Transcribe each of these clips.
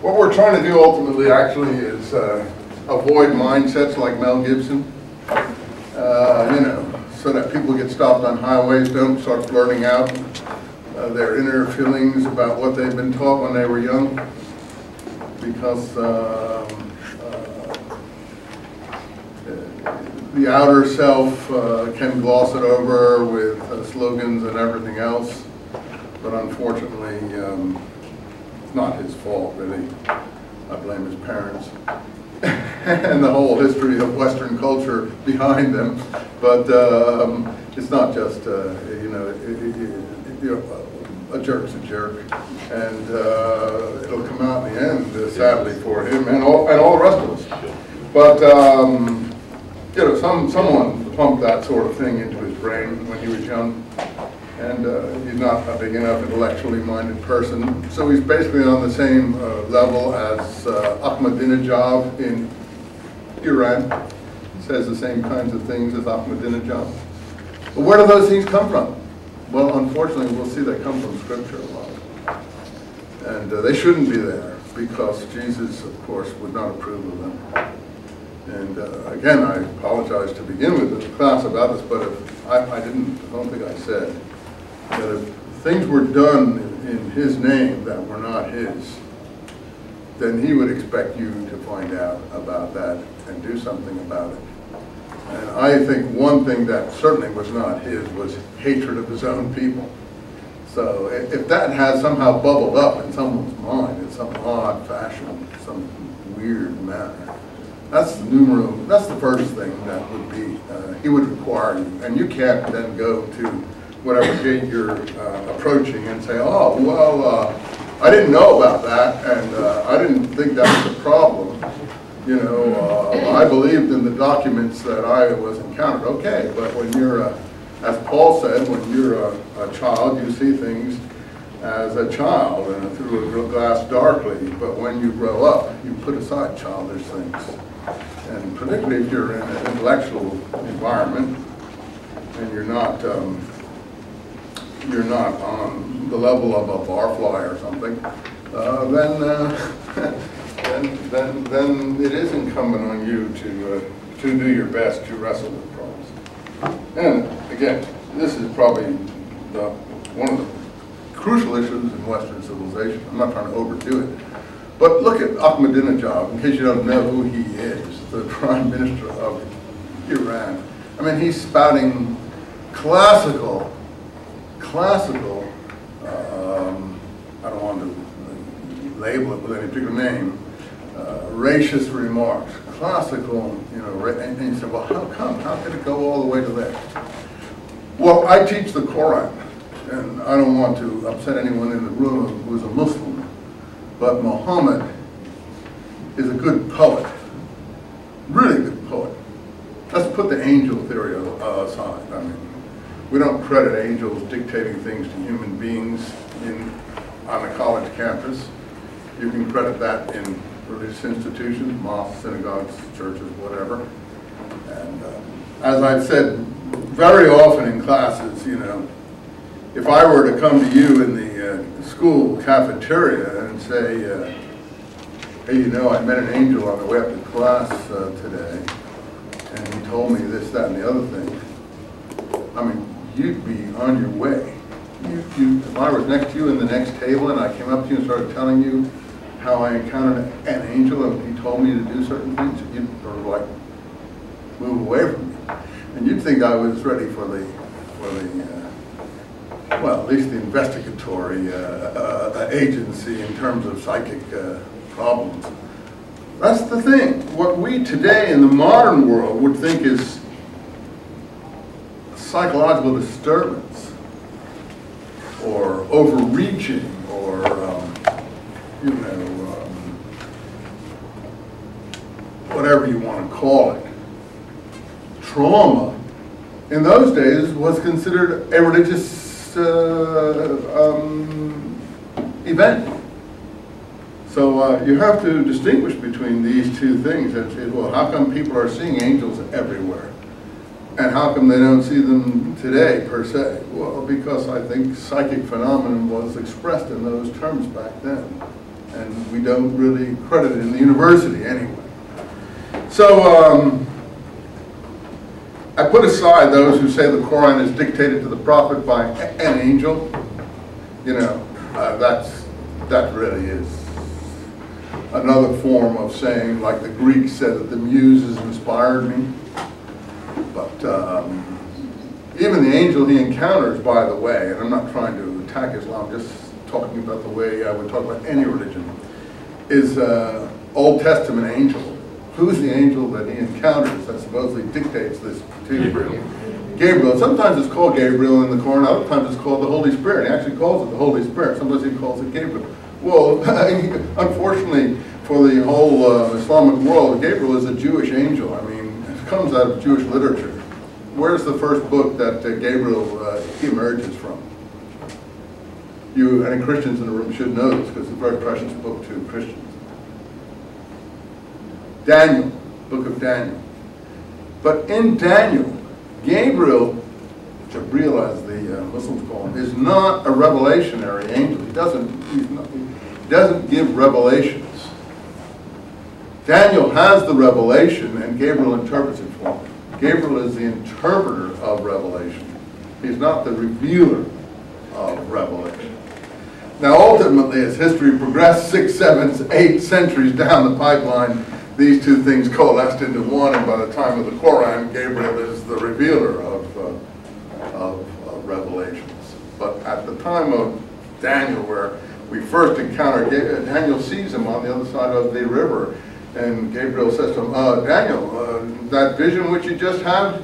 What we're trying to do ultimately actually is uh, avoid mindsets like Mel Gibson. Uh, you know, so that people get stopped on highways, don't start blurting out uh, their inner feelings about what they've been taught when they were young. Because um, uh, the outer self uh, can gloss it over with uh, slogans and everything else. But unfortunately, um, it's not his fault, really. I blame his parents and the whole history of Western culture behind them. But um, it's not just, uh, you know, it, it, it, you know, a jerk's a jerk. And uh, it'll come out in the end, uh, sadly, for him and all, and all the rest of us. But, um, you know, some, someone pumped that sort of thing into his brain when he was young and uh, he's not a big enough intellectually minded person. So he's basically on the same uh, level as uh, Ahmadinejad in Iran. He Says the same kinds of things as Ahmadinejad. But where do those things come from? Well, unfortunately, we'll see they come from Scripture a lot. And uh, they shouldn't be there because Jesus, of course, would not approve of them. And uh, again, I apologize to begin with the class about this, but I, I didn't, I don't think I said that if things were done in his name that were not his, then he would expect you to find out about that and do something about it. And I think one thing that certainly was not his was hatred of his own people. So if that has somehow bubbled up in someone's mind in some odd fashion, some weird manner, that's the numero, that's the first thing that would be, uh, he would require you. And you can't then go to whatever gate you're uh, approaching and say, oh, well, uh, I didn't know about that, and uh, I didn't think that was a problem. You know, uh, I believed in the documents that I was encountered. Okay, but when you're, a, as Paul said, when you're a, a, child, you see things as a child and through a glass darkly. But when you grow up, you put aside childish things. And particularly if you're in an intellectual environment and you're not um, you're not on the level of a barfly or something, uh, then, uh, then, then, then it is incumbent on you to, uh, to do your best to wrestle with problems. And again, this is probably the, one of the crucial issues in Western civilization. I'm not trying to overdo it. But look at Ahmadinejad, in case you don't know who he is, the prime minister of Iran. I mean, he's spouting classical classical, um, I don't want to label it with any particular name, uh, racist remarks, classical, you know, and, and you well, how come? How could it go all the way to that? Well, I teach the Quran, and I don't want to upset anyone in the room who's a Muslim, but Muhammad is a good poet, really good poet. Let's put the angel theory aside. I mean, we don't credit angels dictating things to human beings in, on a college campus. You can credit that in religious institutions, mosques, synagogues, churches, whatever. And uh, as I've said very often in classes, you know, if I were to come to you in the uh, school cafeteria and say, uh, hey, you know, I met an angel on the way up to class uh, today, and he told me this, that, and the other thing, I mean, you'd be on your way. You, if I was next to you in the next table and I came up to you and started telling you how I encountered an angel and he told me to do certain things, you'd sort of like move away from me. And you'd think I was ready for the, for the uh, well, at least the investigatory uh, uh, agency in terms of psychic uh, problems. That's the thing. What we today in the modern world would think is psychological disturbance or overreaching or, um, you know, um, whatever you want to call it, trauma, in those days was considered a religious uh, um, event. So uh, you have to distinguish between these two things and say, well, how come people are seeing angels everywhere? And how come they don't see them today, per se? Well, because I think psychic phenomenon was expressed in those terms back then. and we don't really credit it in the university anyway. So um, I put aside those who say the Quran is dictated to the prophet by an angel. You know, uh, that's that really is another form of saying, like the Greeks said, that the muses inspired me. But um, even the angel he encounters, by the way, and I'm not trying to attack Islam, just talking about the way I would talk about any religion, is uh, Old Testament angel. Who's the angel that he encounters that supposedly dictates this to Gabriel? Gabriel. Sometimes it's called Gabriel in the Quran, other times it's called the Holy Spirit. He actually calls it the Holy Spirit. Sometimes he calls it Gabriel. Well, unfortunately for the whole uh, Islamic world, Gabriel is a Jewish angel. I mean, comes out of Jewish literature. Where's the first book that uh, Gabriel uh, emerges from? You, any Christians in the room should know this because it's a very precious book to Christians. Daniel, book of Daniel. But in Daniel, Gabriel, I realize the uh, Muslims call him, is not a revelationary angel. He doesn't, not, he doesn't give revelations. Daniel has the revelation and Gabriel interprets it for him. Gabriel is the interpreter of revelation. He's not the revealer of revelation. Now ultimately, as history progressed six, seven, eight centuries down the pipeline, these two things coalesced into one, and by the time of the Quran, Gabriel is the revealer of, uh, of, of revelations. But at the time of Daniel, where we first encounter, Daniel sees him on the other side of the river, and Gabriel says to him, uh, Daniel, uh, that vision which you just had,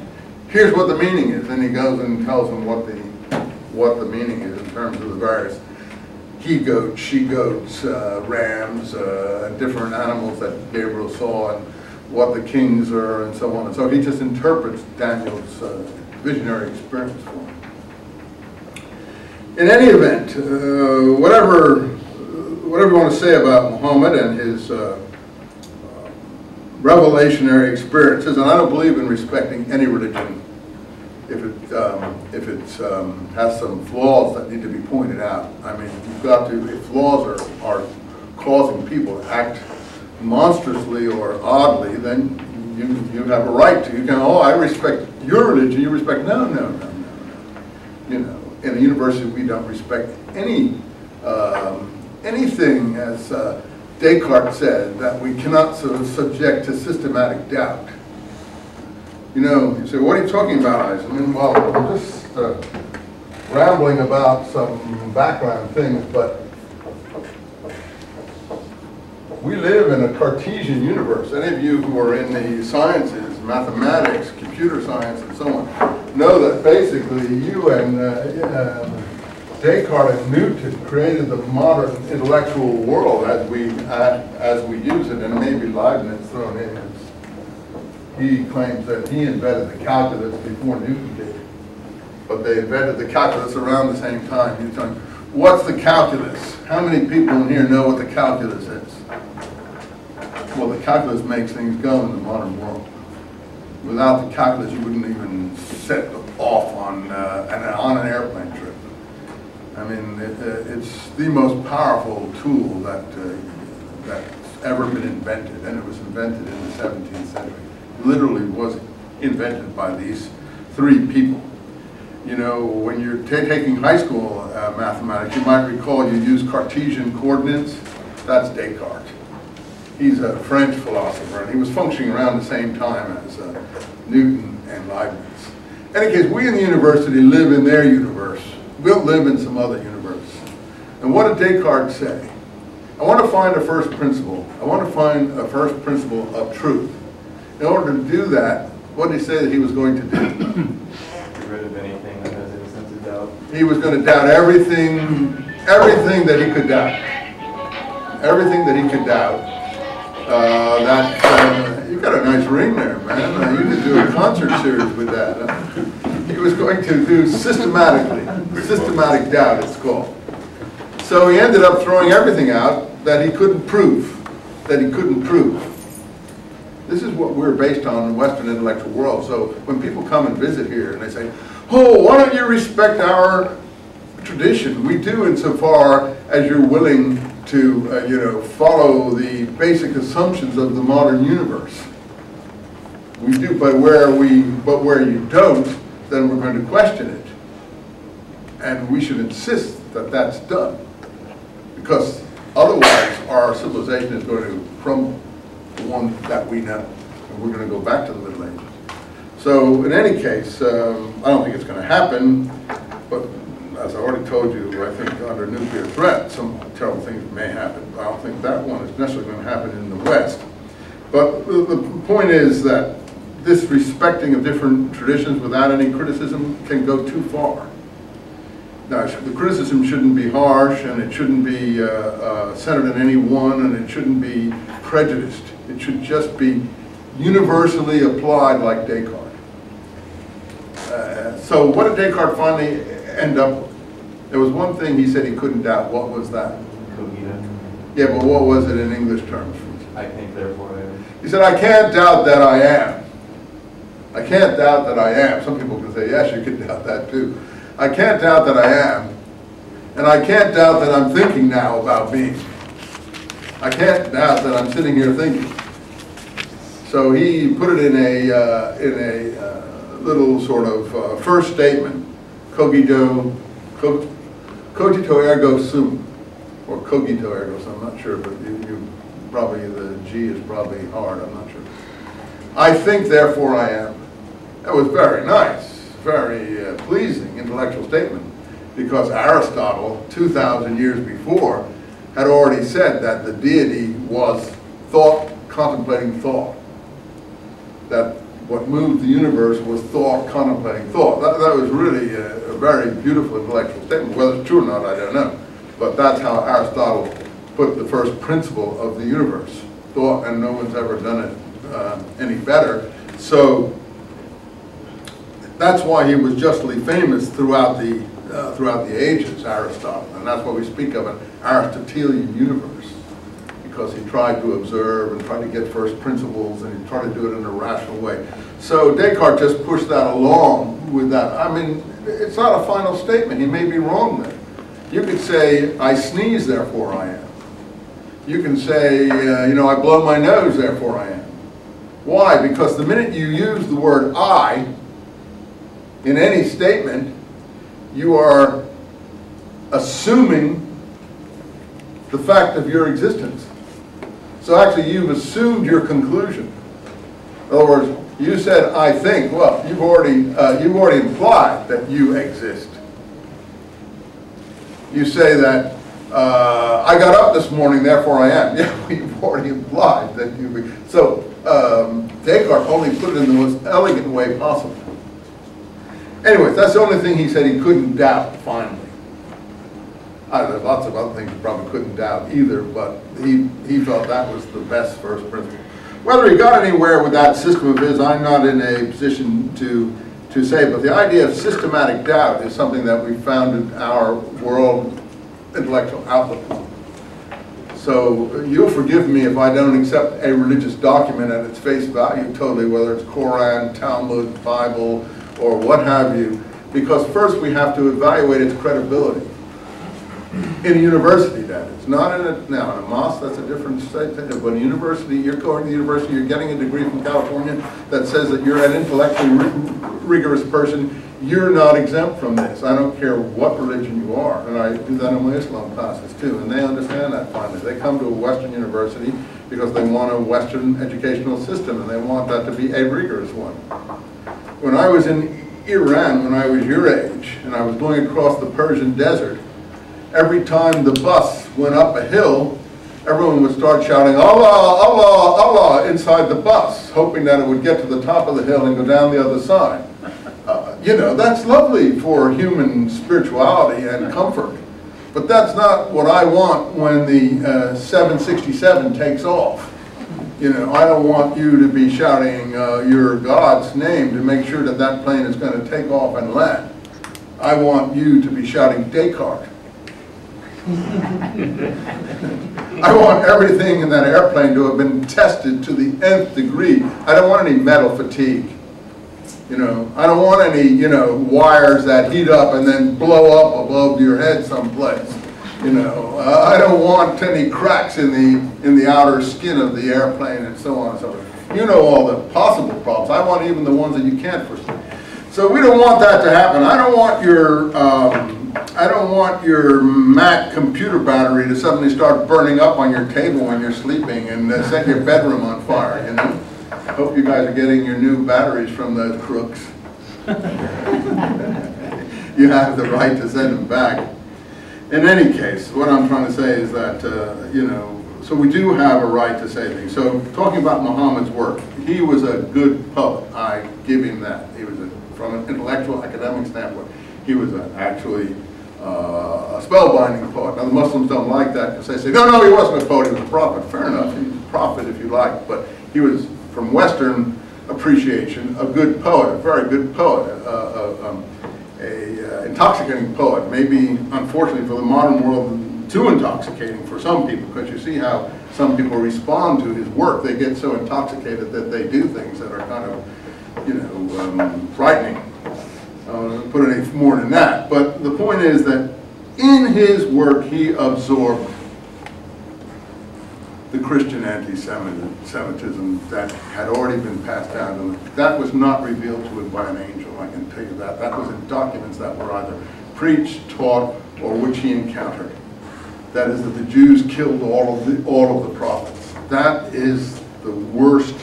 here's what the meaning is. And he goes and tells him what the, what the meaning is in terms of the various he goats, she goats, uh, rams, uh, different animals that Gabriel saw, and what the kings are, and so on. And so he just interprets Daniel's uh, visionary experience for him. In any event, uh, whatever, whatever you want to say about Muhammad and his revelationary experiences, and I don't believe in respecting any religion if it um, if it um, has some flaws that need to be pointed out. I mean, you've got to if flaws are are causing people to act monstrously or oddly, then you you have a right to. You can oh I respect your religion. You respect no no no no no. You know, in a university we don't respect any um, anything as uh, Descartes said that we cannot subject to systematic doubt. You know, you say, what are you talking about, Eisenman? Well, I'm just uh, rambling about some background things, but we live in a Cartesian universe. Any of you who are in the sciences, mathematics, computer science, and so on, know that basically you and uh, um, Descartes and Newton created the modern intellectual world as we uh, as we use it, and maybe Leibniz thrown in. He claims that he invented the calculus before Newton did, but they invented the calculus around the same time. He's saying, what's the calculus? How many people in here know what the calculus is? Well, the calculus makes things go in the modern world. Without the calculus, you wouldn't even set off on uh, an, on an airplane trip. I mean, it, uh, it's the most powerful tool that uh, that's ever been invented, and it was invented in the 17th century. Literally was invented by these three people. You know, when you're taking high school uh, mathematics, you might recall you use Cartesian coordinates. That's Descartes. He's a French philosopher, and he was functioning around the same time as uh, Newton and Leibniz. In any case, we in the university live in their universe We'll live in some other universe. And what did Descartes say? I want to find a first principle. I want to find a first principle of truth. In order to do that, what did he say that he was going to do? Get rid of anything that has any sense of doubt. He was going to doubt everything, everything that he could doubt. Everything that he could doubt. Uh, that uh, you got a nice ring there, man. Uh, you could do a concert series with that. Huh? He was going to do systematically, systematic doubt it's called. So he ended up throwing everything out that he couldn't prove, that he couldn't prove. This is what we're based on in the Western intellectual world. So when people come and visit here and they say, oh, why don't you respect our tradition? We do insofar as you're willing to, uh, you know, follow the basic assumptions of the modern universe. We do, but where we, but where you don't, then we're going to question it. And we should insist that that's done. Because otherwise, our civilization is going to crumble, the one that we know. And we're going to go back to the Middle Ages. So in any case, um, I don't think it's going to happen, but as I already told you, I think under nuclear threat, some terrible things may happen. I don't think that one is necessarily going to happen in the West. But the, the point is that this respecting of different traditions without any criticism can go too far. Now, the criticism shouldn't be harsh, and it shouldn't be uh, uh, centered in any one, and it shouldn't be prejudiced. It should just be universally applied like Descartes. Uh, So what did Descartes finally end up with? There was one thing he said he couldn't doubt. What was that? Cogito. Yeah, but what was it in English terms? I think therefore I am. He said, I can't doubt that I am. I can't doubt that I am. Some people can say, yes, you can doubt that too. I can't doubt that I am. And I can't doubt that I'm thinking now about being. I can't doubt that I'm sitting here thinking. So he put it in a, uh, in a uh, little sort of uh, first statement, cogito, co- cogito ergo sum, or cogito ergo sum, I'm not sure, but you, you, probably, the G is probably hard, I'm not sure. I think therefore I am. That was very nice, very uh, pleasing intellectual statement, because Aristotle, 2,000 years before, had already said that the deity was thought, contemplating thought. That what moved the universe was thought, contemplating thought. That, that was really a, a very beautiful intellectual statement. Whether it's true or not, I don't know. But that's how Aristotle put the first principle of the universe, thought, and no one's ever done it uh, any better. So that's why he was justly famous throughout the, uh, throughout the ages, Aristotle. And that's why we speak of an Aristotelian universe, because he tried to observe and tried to get first principles, and he tried to do it in a rational way. So Descartes just pushed that along with that. I mean, it's not a final statement. He may be wrong there. You could say, I sneeze, therefore I am. You can say, uh, you know, I blow my nose, therefore I am. Why? Because the minute you use the word I in any statement, you are assuming the fact of your existence. So actually, you've assumed your conclusion. In other words, you said, I think, well, you've already, uh, you've already implied that you exist. You say that, uh, I got up this morning, therefore I am. Yeah, you've already implied that you, so um, Descartes only put it in the most elegant way possible. Anyways, that's the only thing he said he couldn't doubt, finally. Uh, there's lots of other things he probably couldn't doubt either, but he, he felt that was the best first principle. Whether he got anywhere with that system of his, I'm not in a position to, to say, but the idea of systematic doubt is something that we founded our world intellectual outlook. So you'll forgive me if I don't accept a religious document at its face value totally, whether it's Koran, Talmud, Bible, or what have you, because first we have to evaluate its credibility. In a university, that is, not in a, now, in a mosque, that's a different state, but in a university, you're going to the university, you're getting a degree from California that says that you're an intellectually ri- rigorous person, you're not exempt from this. I don't care what religion you are, and I do that in my Islam classes too, and they understand that finally. They come to a Western university because they want a Western educational system, and they want that to be a rigorous one. When I was in Iran, when I was your age, and I was going across the Persian desert, every time the bus went up a hill, everyone would start shouting, Allah, Allah, Allah, inside the bus, hoping that it would get to the top of the hill and go down the other side. Uh, You know, that's lovely for human spirituality and comfort, but that's not what I want when the uh, 767 takes off. You know, I don't want you to be shouting uh, your God's name to make sure that that plane is going to take off and land. I want you to be shouting Descartes. I want everything in that airplane to have been tested to the nth degree. I don't want any metal fatigue. You know, I don't want any, you know, wires that heat up and then blow up above your head someplace. You know, uh, I don't want any cracks in the, in the outer skin of the airplane and so on and so forth. You know all the possible problems. I want even the ones that you can't foresee. So we don't want that to happen. I don't want your, um, I don't want your Mac computer battery to suddenly start burning up on your table when you're sleeping and uh, set your bedroom on fire, you know? Hope you guys are getting your new batteries from those crooks. You have the right to send them back. In any case, what I'm trying to say is that, uh, you know, so we do have a right to say things. So talking about Muhammad's work, he was a good poet. I give him that. He was, a, from an intellectual, academic standpoint, he was a, actually uh, a spellbinding poet. Now the Muslims don't like that because they say, no, no, he wasn't a poet, he was a prophet. Fair enough, he was a prophet if you like, but he was, from Western appreciation, a good poet, a very good poet. Uh, uh, um, a uh, intoxicating poet, maybe unfortunately for the modern world, too intoxicating for some people, because you see how some people respond to his work. They get so intoxicated that they do things that are kind of, you know, um, frightening. Uh, put any more than that. But the point is that in his work, he absorbed the Christian anti-Semitism that had already been passed down to him. That was not revealed to him by an angel, I can tell you that. That was in documents that were either preached, taught, or which he encountered. That is that the Jews killed all of the, all of the prophets. That is the worst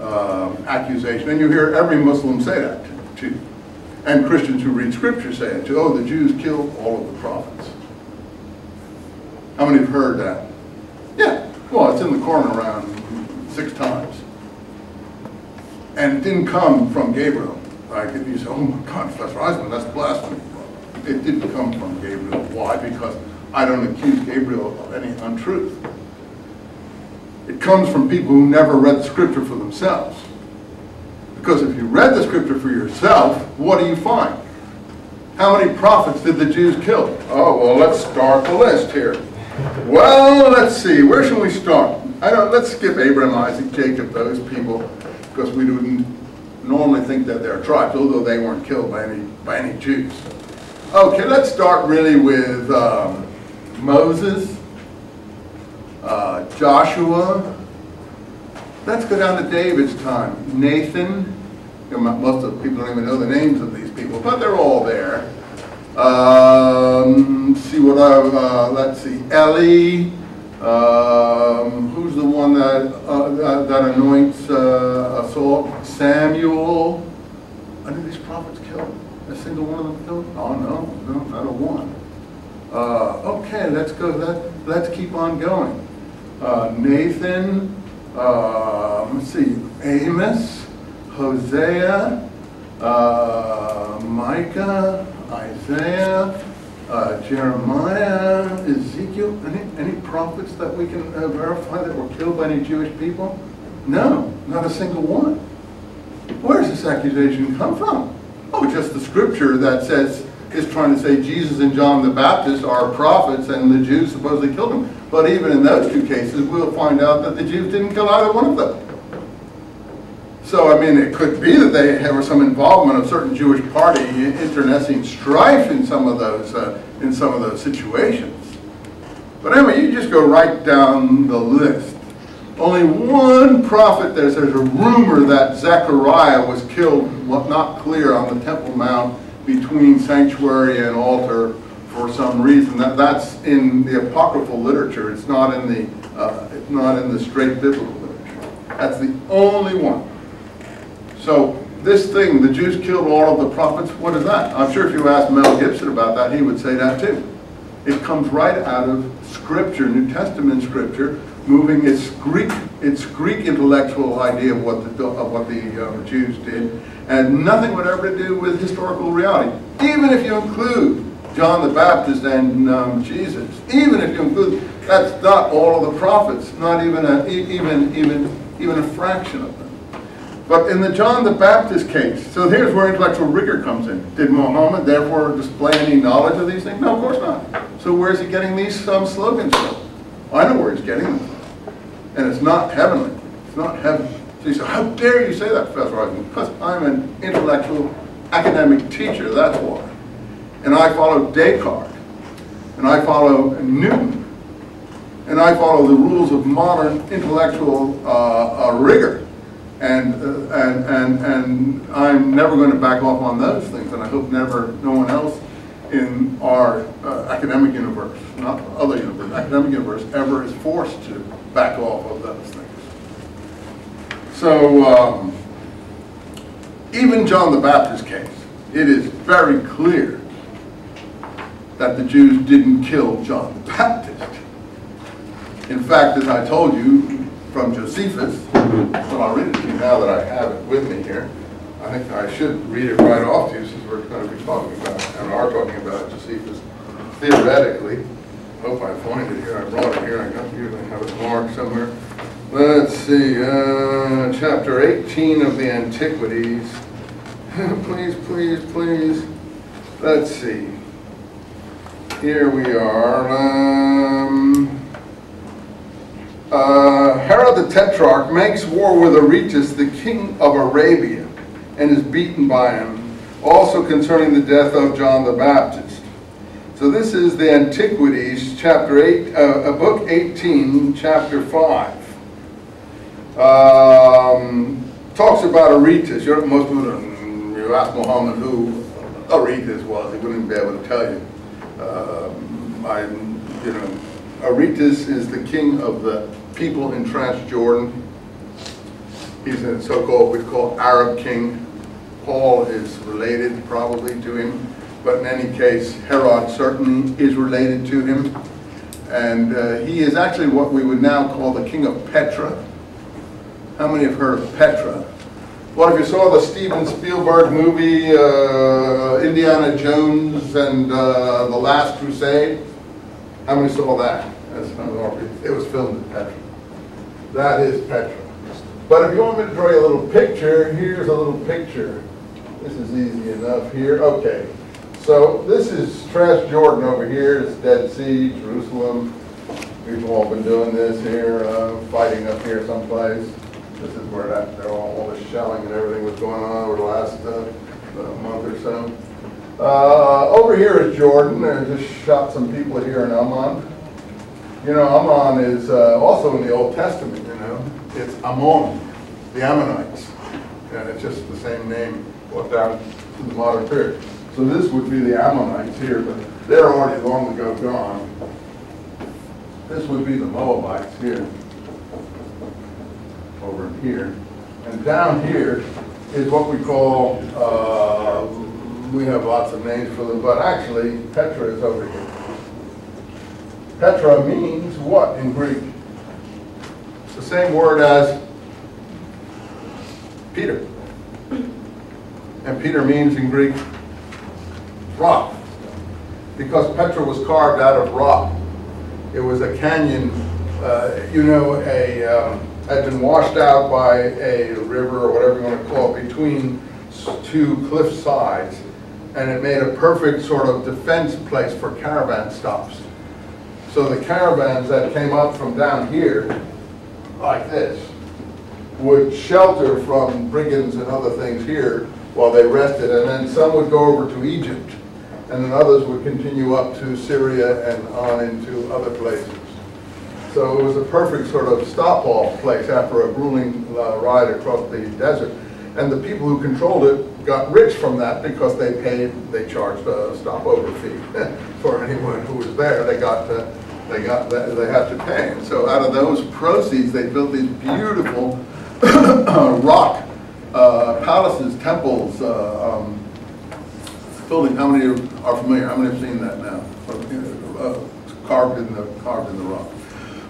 um, accusation. And you hear every Muslim say that too. And Christians who read scripture say it too. Oh, the Jews killed all of the prophets. How many have heard that? Well, it's in the Quran around six times. And it didn't come from Gabriel. Like if you say, oh my God, Professor Eisenman, that's blasphemy. It didn't come from Gabriel. Why? Because I don't accuse Gabriel of any untruth. It comes from people who never read the scripture for themselves. Because if you read the scripture for yourself, what do you find? How many prophets did the Jews kill? Oh, well, let's start the list here. Well, let's see, where should we start? I don't, let's skip Abraham, Isaac, Jacob, those people, because we wouldn't normally think that they're tribes, although they weren't killed by any, by any Jews. Okay, let's start really with um, Moses, uh, Joshua. Let's go down to David's time. Nathan. Most of the people don't even know the names of these people, but they're all there. Um, see what I, uh, let's see, Eli. Um, who's the one that, uh, that, that anoints uh, Saul? Samuel. Any of these prophets killed? A single one of them killed? Oh, no, no, not a one. Uh, okay, let's go, let, let's keep on going. Uh, Nathan, uh, let's see, Amos, Hosea, uh, Micah, Isaiah, uh, Jeremiah, Ezekiel, any, any prophets that we can uh, verify that were killed by any Jewish people? No, not a single one. Where does this accusation come from? Oh, just the scripture that says, is trying to say Jesus and John the Baptist are prophets and the Jews supposedly killed them. But even in those two cases, we'll find out that the Jews didn't kill either one of them. So, I mean, it could be that they have some involvement of certain Jewish party internecine strife in some of those, uh, in some of those situations. But anyway, you just go right down the list. Only one prophet, there's, there's a rumor that Zechariah was killed, not clear, on the Temple Mount between sanctuary and altar for some reason. That, that's in the apocryphal literature. It's not in the, uh, it's not in the straight biblical literature. That's the only one. So this thing, the Jews killed all of the prophets, what is that? I'm sure if you asked Mel Gibson about that, he would say that too. It comes right out of Scripture, New Testament Scripture, moving its Greek, its Greek intellectual idea of what the, of what the uh, Jews did, and nothing whatever to do with historical reality. Even if you include John the Baptist and um, Jesus, even if you include, that's not all of the prophets, not even a, even, even, even a fraction of them. But in the John the Baptist case, so here's where intellectual rigor comes in. Did Muhammad therefore display any knowledge of these things? No, of course not. So where's he getting these um, slogans from? I know where he's getting them from. And it's not heavenly. It's not heavenly. So you say, how dare you say that, Professor Eisenman? Because I'm an intellectual academic teacher, that's why. And I follow Descartes. and I follow Newton, and I follow the rules of modern intellectual uh, uh, rigor. And, uh, and, and, and I'm never going to back off on those things, and I hope never, no one else in our uh, academic universe, not other universe, academic universe, ever is forced to back off of those things. So, um, even John the Baptist case, it is very clear that the Jews didn't kill John the Baptist. In fact, as I told you from Josephus, but I'll read it to you now that I have it with me here. I think I should read it right off to you since we're going to be talking about, and are talking about Josephus theoretically. Hope I find it here. I brought it here. I got here. I have it marked somewhere. Let's see, uh, chapter 18 of the Antiquities. please, please, please. Let's see. Here we are. Um, uh, Herod the Tetrarch makes war with Aretas, the king of Arabia, and is beaten by him. Also concerning the death of John the Baptist. So this is the Antiquities, chapter 8, uh, book 18, chapter 5 um, talks about Aretas. You're, most people, don't- you ask Muhammad who Aretas was, he wouldn't be able to tell you. Um, I, you know, Aretas is the king of the people in Transjordan. He's a so-called, we call Arab king. Paul is related probably to him, but in any case, Herod certainly is related to him. And uh, he is actually what we would now call the king of Petra. How many have heard of Petra? Well, if you saw the Steven Spielberg movie, uh, Indiana Jones and uh, The Last Crusade, how many saw that? It was filmed in Petra. That is Petra. But if you want me to draw you a little picture, here's a little picture. This is easy enough here. Okay. So this is Transjordan over here. It's Dead Sea, Jerusalem. We've all been doing this here, uh, fighting up here someplace. This is where that, there all, all the shelling and everything was going on over the last uh, month or so. Uh, over here is Jordan. I just shot some people here in Amman. You know, Amman is uh, also in the Old Testament. It's Ammon, the Ammonites. And it's just the same name brought down to the modern period. So this would be the Ammonites here, but they're already long ago gone. This would be the Moabites here, over here. And down here is what we call, uh, we have lots of names for them, but actually Petra is over here. Petra means what in Greek? Same word as Peter. And Peter means in Greek rock. Because Petra was carved out of rock. It was a canyon, uh, you know, a, um, had been washed out by a river or whatever you want to call it between two cliff sides. And it made a perfect sort of defense place for caravan stops. So the caravans that came up from down here, like this, would shelter from brigands and other things here while they rested, and then some would go over to Egypt, and then others would continue up to Syria and on into other places. So it was a perfect sort of stop-off place after a grueling uh, ride across the desert. And the people who controlled it got rich from that because they paid, they charged a stopover fee for anyone who was there. They got, uh, they got, they had to pay. So out of those proceeds, they built these beautiful rock uh, palaces, temples, uh, um, building. How many are familiar? How many have seen that now? Uh, Carved in the, carved in the rock.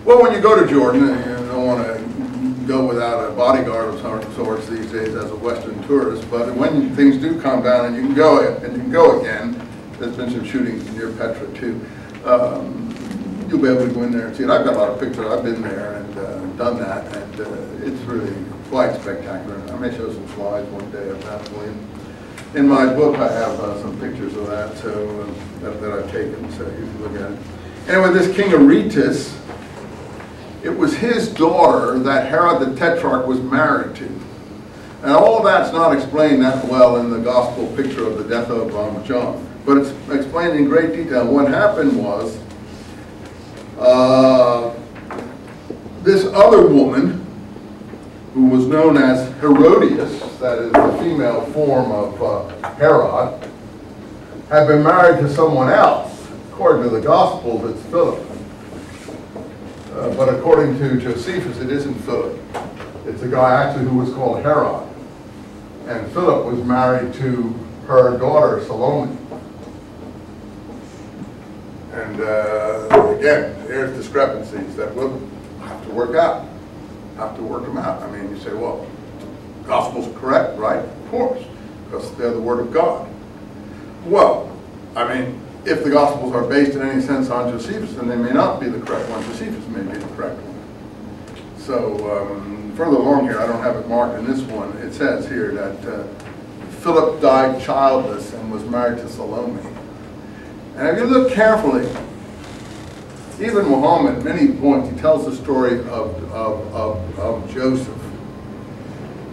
Well, when you go to Jordan, you don't want to go without a bodyguard of some sorts these days as a Western tourist, but when things do calm down and you can go, and you can go again, there's been some shootings near Petra too, um, you'll be able to go in there and see it. I've got a lot of pictures, I've been there and uh, done that, and uh, it's really quite spectacular. I may show some slides one day of that you. In my book, I have uh, some pictures of that, so, uh, that that I've taken, so you can look at it. Anyway, this king Aretas, it was his daughter that Herod the Tetrarch was married to. And all that's not explained that well in the gospel picture of the death of um, John. but it's explained in great detail. What happened was, uh, this other woman, who was known as Herodias, that is the female form of uh, Herod, had been married to someone else. According to the Gospels, it's Philip. Uh, But according to Josephus, it isn't Philip. It's a guy actually who was called Herod. And Philip was married to her daughter Salome. And uh, again, there's discrepancies that we'll have to work out, have to work them out. I mean, you say, well, gospel's are correct, right? Of course, because they're the word of God. Well, I mean, if the Gospels are based in any sense on Josephus, then they may not be the correct one. Josephus may be the correct one. So um, further along here, I don't have it marked in this one, it says here that uh, Philip died childless and was married to Salome. And if you look carefully, even Muhammad, at many points, he tells the story of, of, of, of Joseph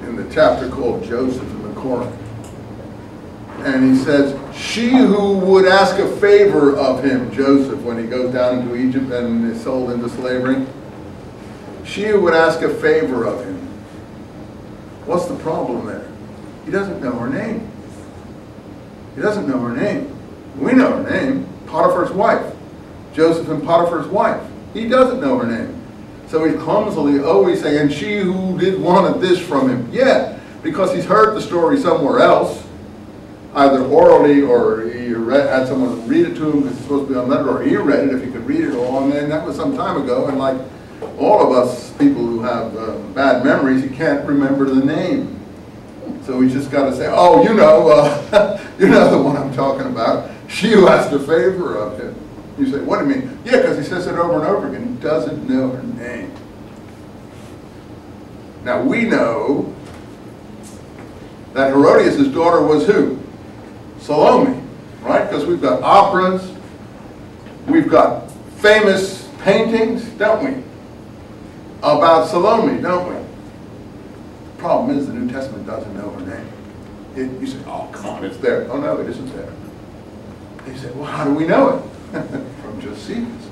in the chapter called Joseph in the Quran and he says, she who would ask a favor of him, Joseph, when he goes down into Egypt and is sold into slavery, she who would ask a favor of him. What's the problem there? He doesn't know her name. He doesn't know her name. We know her name, Potiphar's wife. Joseph and Potiphar's wife. He doesn't know her name. So he's clumsily always saying, and she who did wanted this from him. Yeah, because he's heard the story somewhere else either orally or he read, had someone read it to him because it's supposed to be on letter, or he read it if he could read it all, and then that was some time ago, and like all of us people who have uh, bad memories, you can't remember the name. So we just got to say, oh, you know, uh, you know the one I'm talking about. She asked a favor of him. You say, what do you mean? Yeah, because he says it over and over again. He doesn't know her name. Now we know that Herodias' daughter was who? Salome, right? Because we've got operas, we've got famous paintings, don't we? About Salome, don't we? The problem is the New Testament doesn't know her name. It, you say, oh, come on, it's there. Oh, no, it isn't there. They say, well, how do we know it? From Josephus.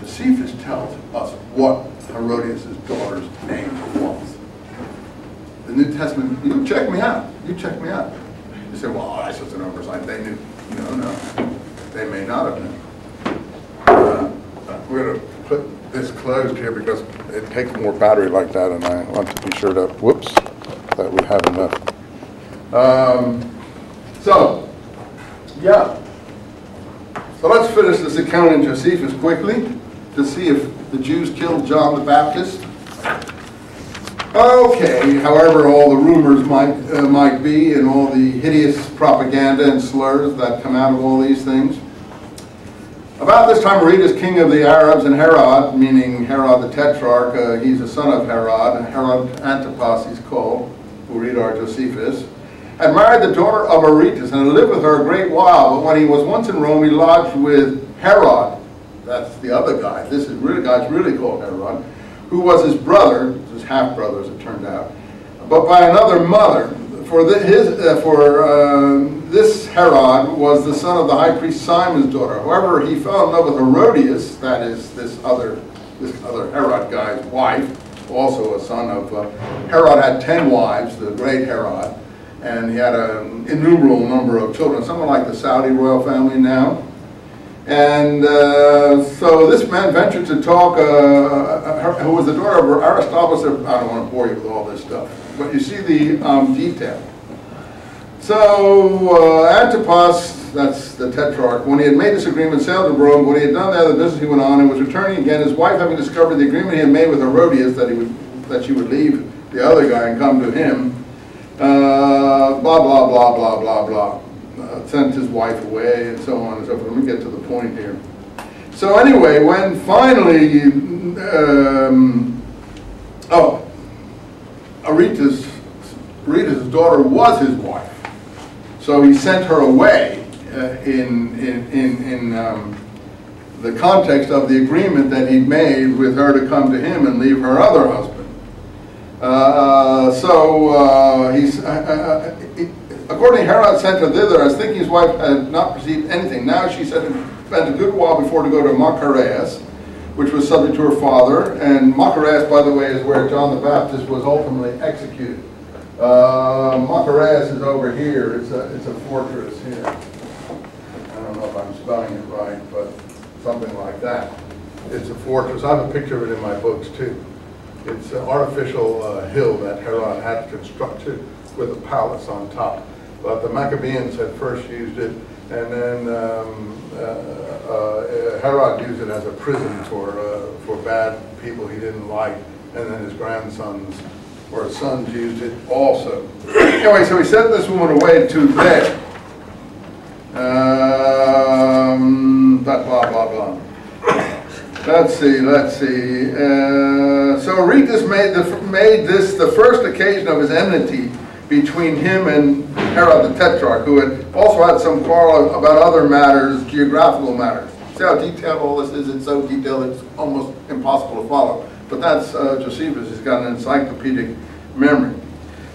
Josephus tells us what Herodias' daughter's name was. The New Testament, you check me out. You check me out. You say, well, that's just an oversight. They knew. No, no. They may not have known. Uh, we're going to put this closed here because it takes more battery like that, and I want to be sure that, whoops, that we have enough. Um, so, yeah. So let's finish this account in Josephus quickly to see if the Jews killed John the Baptist. Okay, however, all the rumors might, uh, might be and all the hideous propaganda and slurs that come out of all these things. About this time, Aretas, king of the Arabs, and Herod, meaning Herod the Tetrarch, uh, he's a son of Herod, Herod Antipas he's called, who read our Josephus, had married the daughter of Aretas and lived with her a great while, but when he was once in Rome, he lodged with Herod, that's the other guy, this is really, guy's really called Herod, who was his brother, his half-brother as it turned out, but by another mother. For, the, his, uh, for uh, this Herod was the son of the high priest Simon's daughter. However, he fell in love with Herodias, that is this other, this other Herod guy's wife, also a son of, uh, Herod had 10 wives, the great Herod, and he had an innumerable number of children, something like the Saudi royal family now. And uh, so this man ventured to talk, uh, her, who was the daughter of Aristobulus. I don't want to bore you with all this stuff, but you see the um, detail. So uh, Antipas, that's the tetrarch, when he had made this agreement, sailed to Rome. When he had done that, the business he went on, and was returning again. His wife, having discovered the agreement he had made with Herodias that he would, that she would leave the other guy and come to him, uh, blah blah blah blah blah blah uh, sent his wife away and so on and so forth. Let me get to the point here. So anyway, when finally, um, oh, Aretas, Aretas' daughter was his wife. So he sent her away uh, in, in, in, in um, the context of the agreement that he'd made with her to come to him and leave her other husband. Uh, so uh, he's, uh, uh, Accordingly, Herod sent her thither, as thinking his wife had not perceived anything. Now she said, spent a good while before to go to Machaerus, which was subject to her father. And Machaerus, by the way, is where John the Baptist was ultimately executed. Uh, is over here. It's a, it's a fortress here. I don't know if I'm spelling it right, but something like that. It's a fortress. I have a picture of it in my books too. It's an artificial uh, hill that Herod had constructed with a palace on top. But the Maccabees had first used it, and then um, uh, uh, Herod used it as a prison for, uh, for bad people he didn't like, and then his grandsons or his sons used it also. anyway, so he sent this woman away to there. Um, blah, blah. Let's see, let's see. Uh, so Aretas made, the, made this the first occasion of his enmity between him and Herod the Tetrarch, who had also had some quarrel about other matters, geographical matters. See how detailed all this is? It's so detailed it's almost impossible to follow. But that's uh, Josephus. He's got an encyclopedic memory.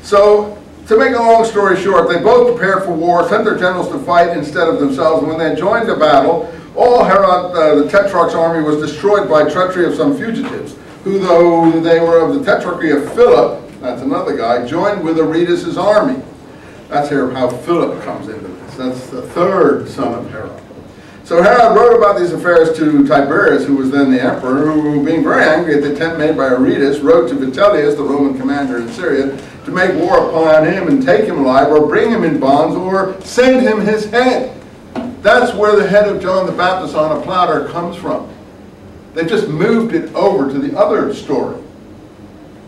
So, to make a long story short, they both prepared for war, sent their generals to fight instead of themselves, and when they joined the battle, all Herod uh, the Tetrarch's army was destroyed by treachery of some fugitives, who, though they were of the tetrarchy of Philip, that's another guy, joined with Aretas' army. That's here how Philip comes into this. That's the third son of Herod. So Herod wrote about these affairs to Tiberius, who was then the emperor, who, being very angry at the attempt made by Aretas, wrote to Vitellius, the Roman commander in Syria, to make war upon him and take him alive, or bring him in bonds, or send him his head. That's where the head of John the Baptist on a platter comes from. They just moved it over to the other story.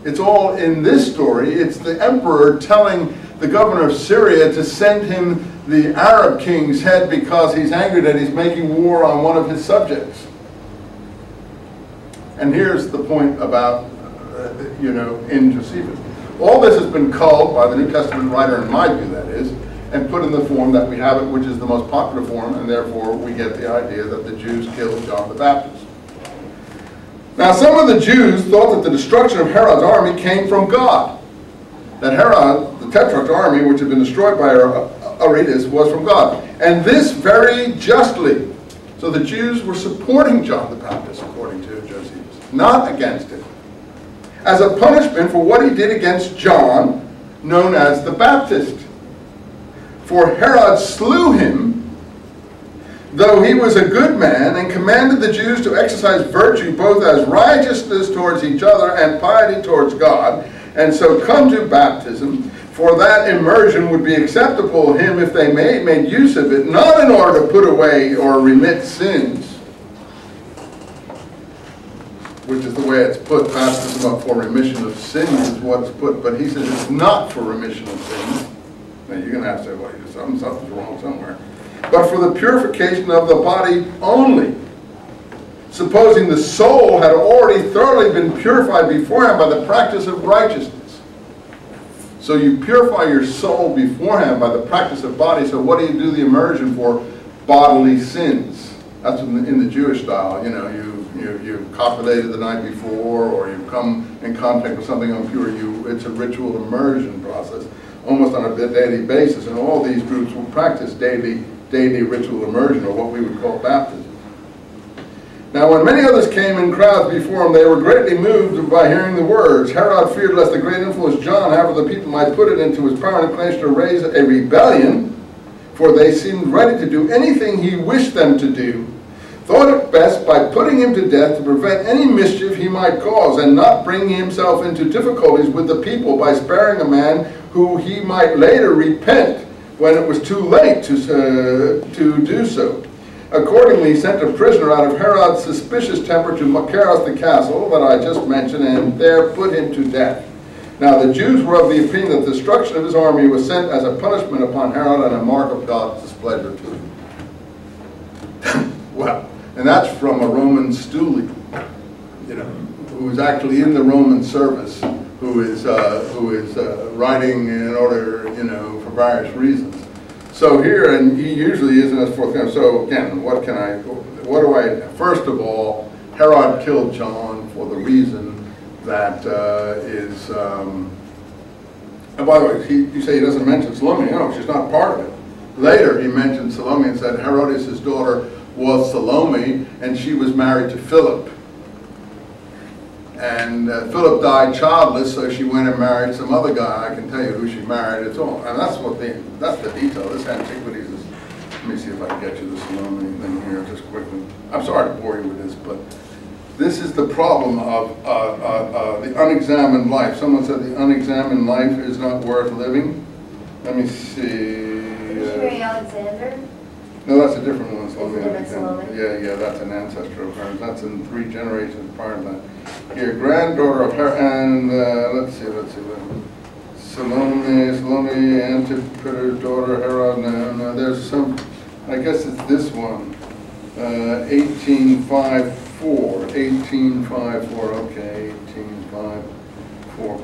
It's all in this story. It's the emperor telling the governor of Syria to send him the Arab king's head because he's angry that he's making war on one of his subjects. And here's the point about, uh, you know, in Josephus. All this has been culled by the New Testament writer, in my view, that is, and put in the form that we have it, which is the most popular form, and therefore we get the idea that the Jews killed John the Baptist. Now, some of the Jews thought that the destruction of Herod's army came from God. That Herod, the Tetrarch's army, which had been destroyed by Aretas, was from God. And this very justly. So the Jews were supporting John the Baptist, according to Josephus, not against him. As a punishment for what he did against John, known as the Baptist. For Herod slew him though he was a good man and commanded the Jews to exercise virtue both as righteousness towards each other and piety towards God, and so come to baptism, for that immersion would be acceptable to him if they made, made use of it, not in order to put away or remit sins, which is the way it's put, baptism for remission of sins is what's put, but he says it's not for remission of sins. Now you're going to have to say, well, something, something's wrong somewhere but for the purification of the body only. Supposing the soul had already thoroughly been purified beforehand by the practice of righteousness. So you purify your soul beforehand by the practice of body. So what do you do the immersion for? Bodily sins. That's in the, in the Jewish style. You know, you, you, you copulated the night before or you've come in contact with something impure. You, it's a ritual immersion process almost on a daily basis. And all these groups will practice daily daily ritual immersion, or what we would call baptism. Now, when many others came in crowds before him, they were greatly moved by hearing the words. Herod feared lest the great influence John, however the people might put it into his power and inclination to raise a rebellion, for they seemed ready to do anything he wished them to do, thought it best by putting him to death to prevent any mischief he might cause, and not bring himself into difficulties with the people by sparing a man who he might later repent when it was too late to, uh, to do so. Accordingly, he sent a prisoner out of Herod's suspicious temper to Machaerus the castle that I just mentioned, and there put him to death. Now the Jews were of the opinion that the destruction of his army was sent as a punishment upon Herod and a mark of God's displeasure to him. well, and that's from a Roman stoolie, you know, who was actually in the Roman service who is uh, who is uh, writing in order, you know, for various reasons. So here, and he usually isn't as forthcoming. So again, what can I? What do I? First of all, Herod killed John for the reason that uh, is um, And by the way, he, you say he doesn't mention Salome, no, she's not part of it. Later, he mentioned Salome and said Herodias' daughter was Salome, and she was married to Philip. And uh, Philip died childless, so she went and married some other guy. I can tell you who she married. It's all, and that's what the that's the detail. This antiquities is. Let me see if I can get you the Salome thing here just quickly. I'm sorry to bore you with this, but this is the problem of uh, uh, uh, the unexamined life. Someone said the unexamined life is not worth living. Let me see. Missionary Uh, Alexander? No, that's a different one. Alexander. Yeah, yeah, that's an ancestor of hers. That's in three generations prior to that. Here, granddaughter of her, and uh, let's see, let's see. Salome, Salome, Antipater's daughter, Herod. No, no, there's some. I guess it's this one. Uh, 1854. 1854. Okay, 1854.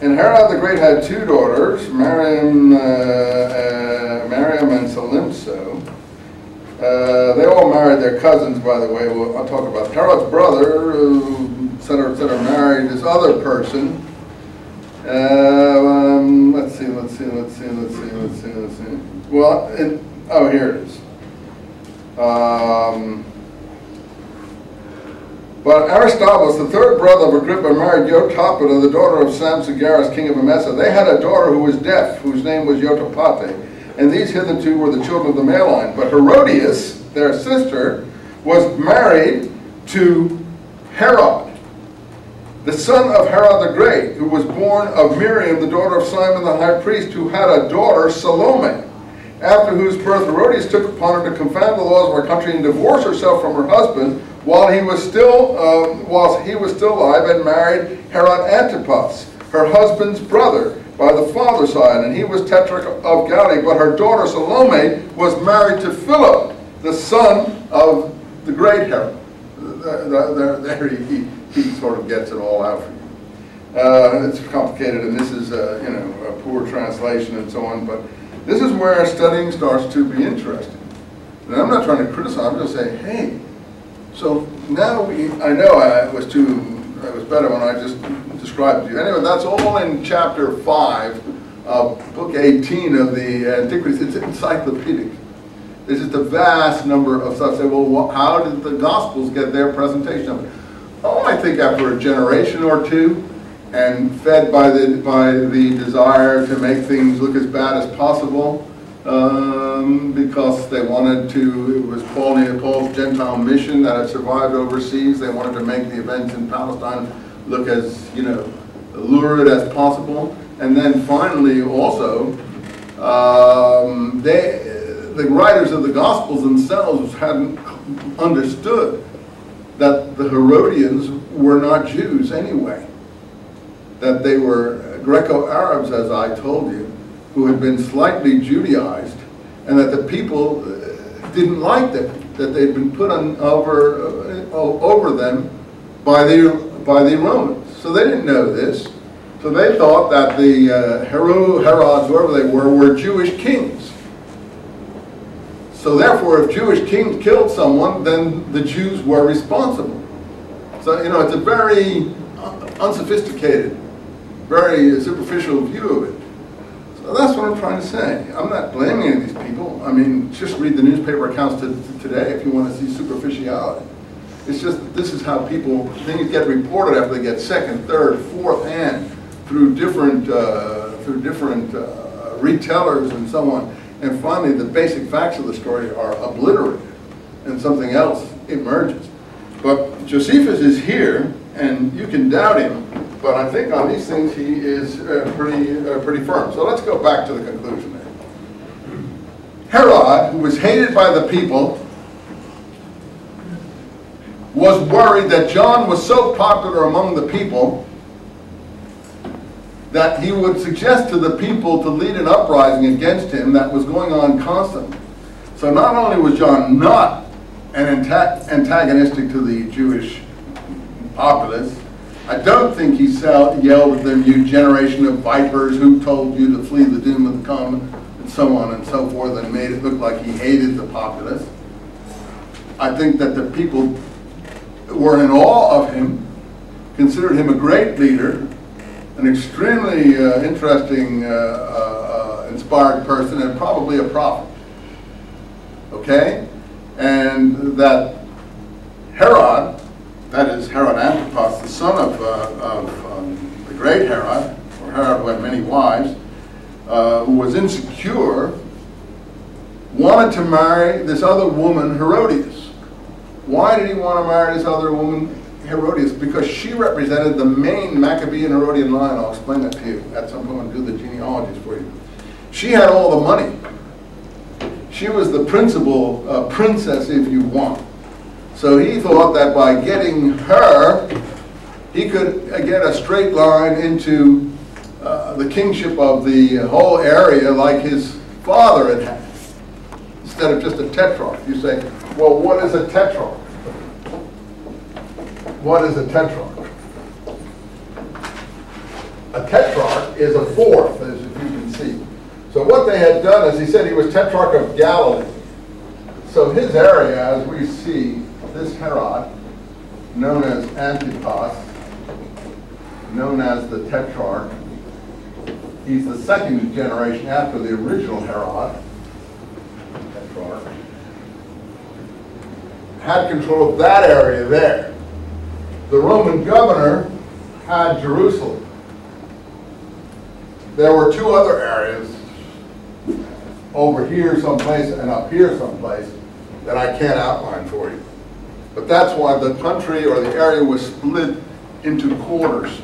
And Herod the Great had two daughters, Miriam, uh, uh, Miriam and Salampsio. Uh, they all married their cousins, by the way. Well, I'll talk about Herod's brother, uh, et cetera, et cetera, married this other person. Uh, um, let's see, let's see, let's see, let's see, let's see, let's see. Well, it, oh, here it is. Um, but Aristobulus, the third brother of Agrippa, married Jotapata, the daughter of Sampsagoras, king of Emesa. They had a daughter who was deaf, whose name was Jotapate. And these hitherto were the children of the male line. But Herodias, their sister, was married to Herod, the son of Herod the Great, who was born of Miriam, the daughter of Simon the high priest, who had a daughter, Salome. After whose birth Herodias took upon her to confound the laws of her country and divorce herself from her husband while he was still um, whilst he was still alive and married Herod Antipas, her husband's brother by the father's side, and he was tetrarch of Galilee. But her daughter Salome was married to Philip, the son of the great Herod. There, there- he, he, sort of gets it all out for you. Uh, it's complicated, and this is, uh, you know, a poor translation and so on, but this is where studying starts to be interesting. And I'm not trying to criticize, I'm just saying, hey, so now we, I know I was too, it was better when I just described to you. Anyway, that's all in chapter five of book 18 of the Antiquities. It's encyclopedic. There's just a vast number of stuff. Say, well, how did the Gospels get their presentation of it? Oh, I think after a generation or two, and fed by the by the desire to make things look as bad as possible, um, because they wanted to. It was Paul, Paul's Gentile mission that had survived overseas. They wanted to make the events in Palestine look as you know lurid as possible. And then finally, also, um, they the writers of the Gospels themselves hadn't understood that the Herodians were not Jews anyway, that they were Greco-Arabs, as I told you, who had been slightly Judaized, and that the people uh, didn't like them, that they'd been put on over, uh, over them by the, by the Romans. So they didn't know this. So they thought that the uh, Herod, Herods, whoever they were, were Jewish kings. So therefore, if Jewish kings killed someone, then the Jews were responsible. So, you know, it's a very unsophisticated, very superficial view of it. So that's what I'm trying to say. I'm not blaming any of these people. I mean, just read the newspaper accounts to, to today if you want to see superficiality. It's just this is how people, things get reported after they get second, third, fourth hand through different, uh, through different uh, retellers and so on. And finally, the basic facts of the story are obliterated and something else emerges. But Josephus is here, and you can doubt him, but I think on these things he is uh, pretty, uh, pretty firm. So let's go back to the conclusion there. Herod, who was hated by the people, was worried that John was so popular among the people that he would suggest to the people to lead an uprising against him that was going on constantly. So not only was John not an antagonistic to the Jewish populace, I don't think he yelled at them, you generation of vipers, who told you to flee the doom of the come, and so on and so forth, and made it look like he hated the populace. I think that the people were in awe of him, considered him a great leader, an extremely uh, interesting, uh, uh, uh, inspired person and probably a prophet. Okay? And that Herod, that is Herod Antipas, the son of, uh, of um, the great Herod, or Herod who had many wives, who was insecure, wanted to marry this other woman, Herodias. Why did he want to marry this other woman, Herodias? Because she represented the main Maccabean Herodian line. I'll explain that to you at some point and do the genealogies for you. She had all the money. She was the principal uh, princess, if you want. So he thought that by getting her, he could uh, get a straight line into uh, the kingship of the whole area like his father had had, instead of just a tetrarch. You say, well, what is a tetrarch? What is a tetrarch? A tetrarch is a fourth, as you can see. So what they had done is he said he was tetrarch of Galilee. So his area, as we see, this Herod, known as Antipas, known as the tetrarch, he's the second generation after the original Herod, tetrarch, had control of that area there. The Roman governor had Jerusalem. There were two other areas, over here someplace and up here someplace, that I can't outline for you. But that's why the country or the area was split into quarters.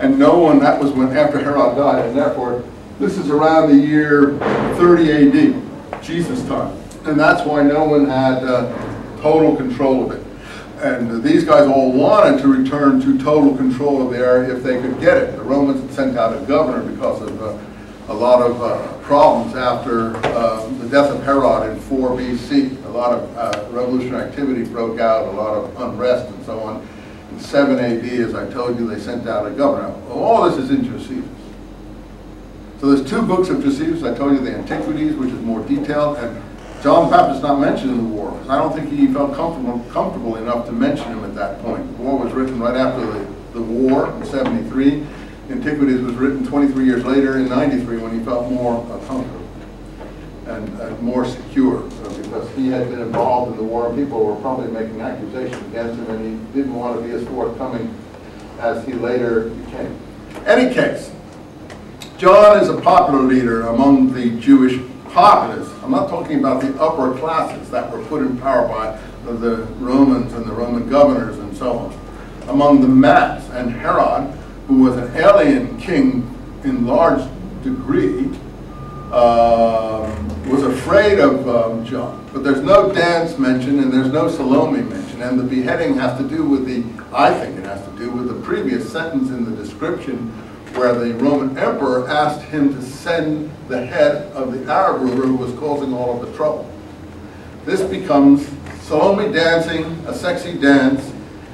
And no one, that was when, after Herod died, and therefore, this is around the year 30 AD, Jesus' time. And that's why no one had uh, total control of it. And these guys all wanted to return to total control of the area if they could get it. The Romans sent out a governor because of uh, a lot of uh, problems after uh, the death of Herod in 4 BC. A lot of uh, revolutionary activity broke out, a lot of unrest and so on. In 7 AD, as I told you, they sent out a governor. All this is in Josephus. So there's two books of Josephus. I told you the Antiquities, which is more detailed, and John the Baptist not mentioned in the war. I don't think he felt comfortable, comfortable enough to mention him at that point. The war was written right after the, the war in 73. Antiquities was written 23 years later in 93 when he felt more uh, comfortable and uh, more secure because he had been involved in the war and people were probably making accusations against him and he didn't want to be as forthcoming as he later became. Any case, John is a popular leader among the Jewish populace. I'm not talking about the upper classes that were put in power by the Romans and the Roman governors and so on. Among the mass and Herod, who was an alien king in large degree, um, was afraid of um, John. But there's no dance mentioned and there's no Salome mentioned. And the beheading has to do with the, I think it has to do with the previous sentence in the description where the Roman emperor asked him to send the head of the Arab ruler who was causing all of the trouble. This becomes Salome dancing, a sexy dance,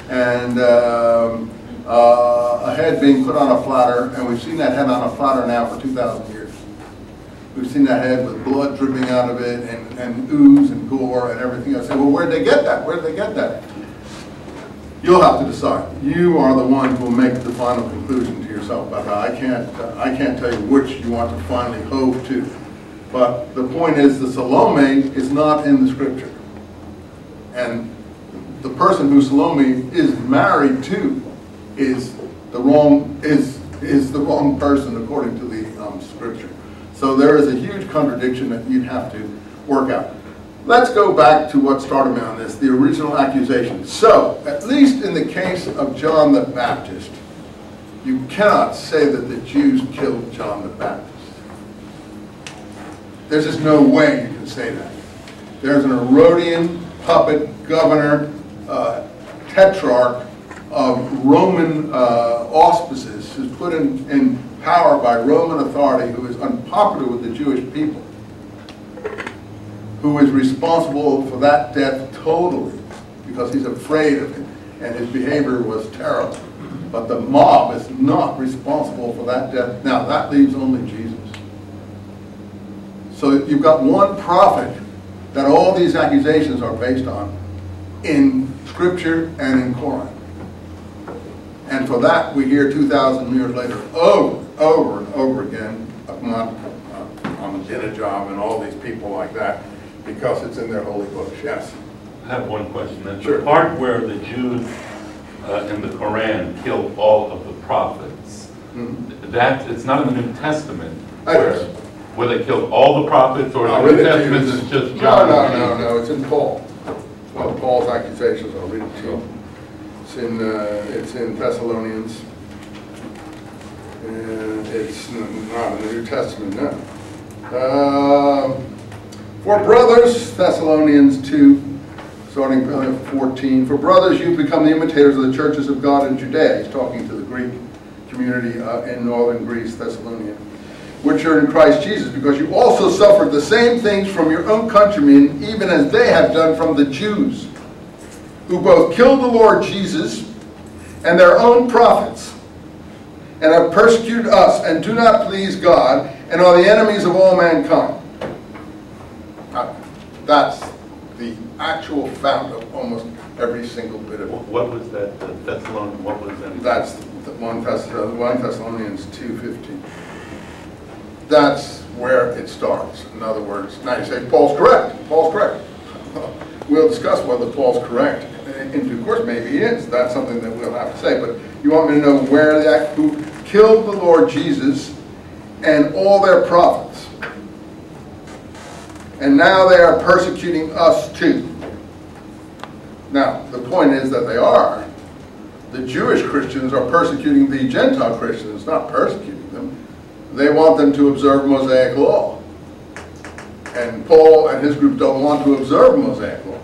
and um, uh, a head being put on a platter, and we've seen that head on a platter now for 2,000 years. We've seen that head with blood dripping out of it, and, and ooze and gore and everything. I say, well, where'd they get that? Where'd they get that? You'll have to decide. You are the one who will make the final conclusion to yourself. But I can't, I can't tell you which you want to finally hove to. But the point is, the Salome is not in the scripture. And the person who Salome is married to is the wrong, is, is the wrong person according to the um, scripture. So there is a huge contradiction that you'd have to work out. Let's go back to what started me on this, the original accusation. So, at least in the case of John the Baptist, you cannot say that the Jews killed John the Baptist. There's just no way you can say that. There's an Herodian puppet governor, uh, tetrarch of Roman uh, auspices who's put in, in power by Roman authority who is unpopular with the Jewish people who is responsible for that death totally because he's afraid of it and his behavior was terrible. But the mob is not responsible for that death. Now, that leaves only Jesus. So you've got one prophet that all these accusations are based on in Scripture and in Corinth. And for that, we hear 2,000 years later, over, over and over again, uh, Ahmadinejad and all these people like that, because it's in their holy books, yes. I have one question. then. Sure. The part where the Jews uh, in the Quran killed all of the prophets, Mhm. that, it's not in the New Testament. Where- Where they killed all the prophets, or I'll the New it to you. Testament is just John? no, and no, no, it's in Paul. Well, Paul's accusations, I'll read it to you. It's in, uh, it's in Thessalonians. And it's not in the New Testament, no. Um, For brothers, Thessalonians 2, starting uh, 14, for brothers, you've become the imitators of the churches of God in Judea. He's talking to the Greek community uh, in northern Greece, Thessalonia, which are in Christ Jesus, because you also suffered the same things from your own countrymen, even as they have done from the Jews, who both killed the Lord Jesus and their own prophets, and have persecuted us, and do not please God, and are the enemies of all mankind. That's the actual fount of almost every single bit of it. What was that, uh, Thessalonian, what was that? That's the one Thess, uh, one Thessalonians two fifteen. That's where it starts. In other words, now you say, Paul's correct, Paul's correct. We'll discuss whether Paul's correct. In due course, maybe he is. That's something that we'll have to say. But you want me to know where the, act- who killed the Lord Jesus and all their prophets. And now they are persecuting us too. Now, the point is that they are. The Jewish Christians are persecuting the Gentile Christians, not persecuting them. They want them to observe Mosaic law. And Paul and his group don't want to observe Mosaic law.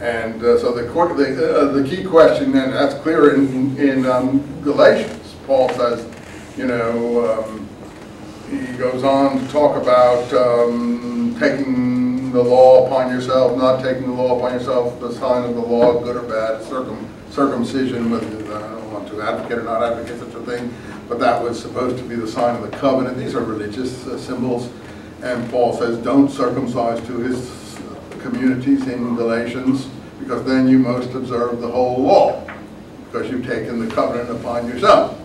And uh, so the, the, uh, the key question, and that's clear in, in um, Galatians, Paul says, you know, um, he goes on to talk about um, taking the law upon yourself, not taking the law upon yourself, the sign of the law, good or bad, circum, circumcision, with, I don't want to advocate or not advocate such a thing, but that was supposed to be the sign of the covenant. These are religious uh, symbols. And Paul says, don't circumcise to his communities in Galatians, because then you most observe the whole law, because you've taken the covenant upon yourself.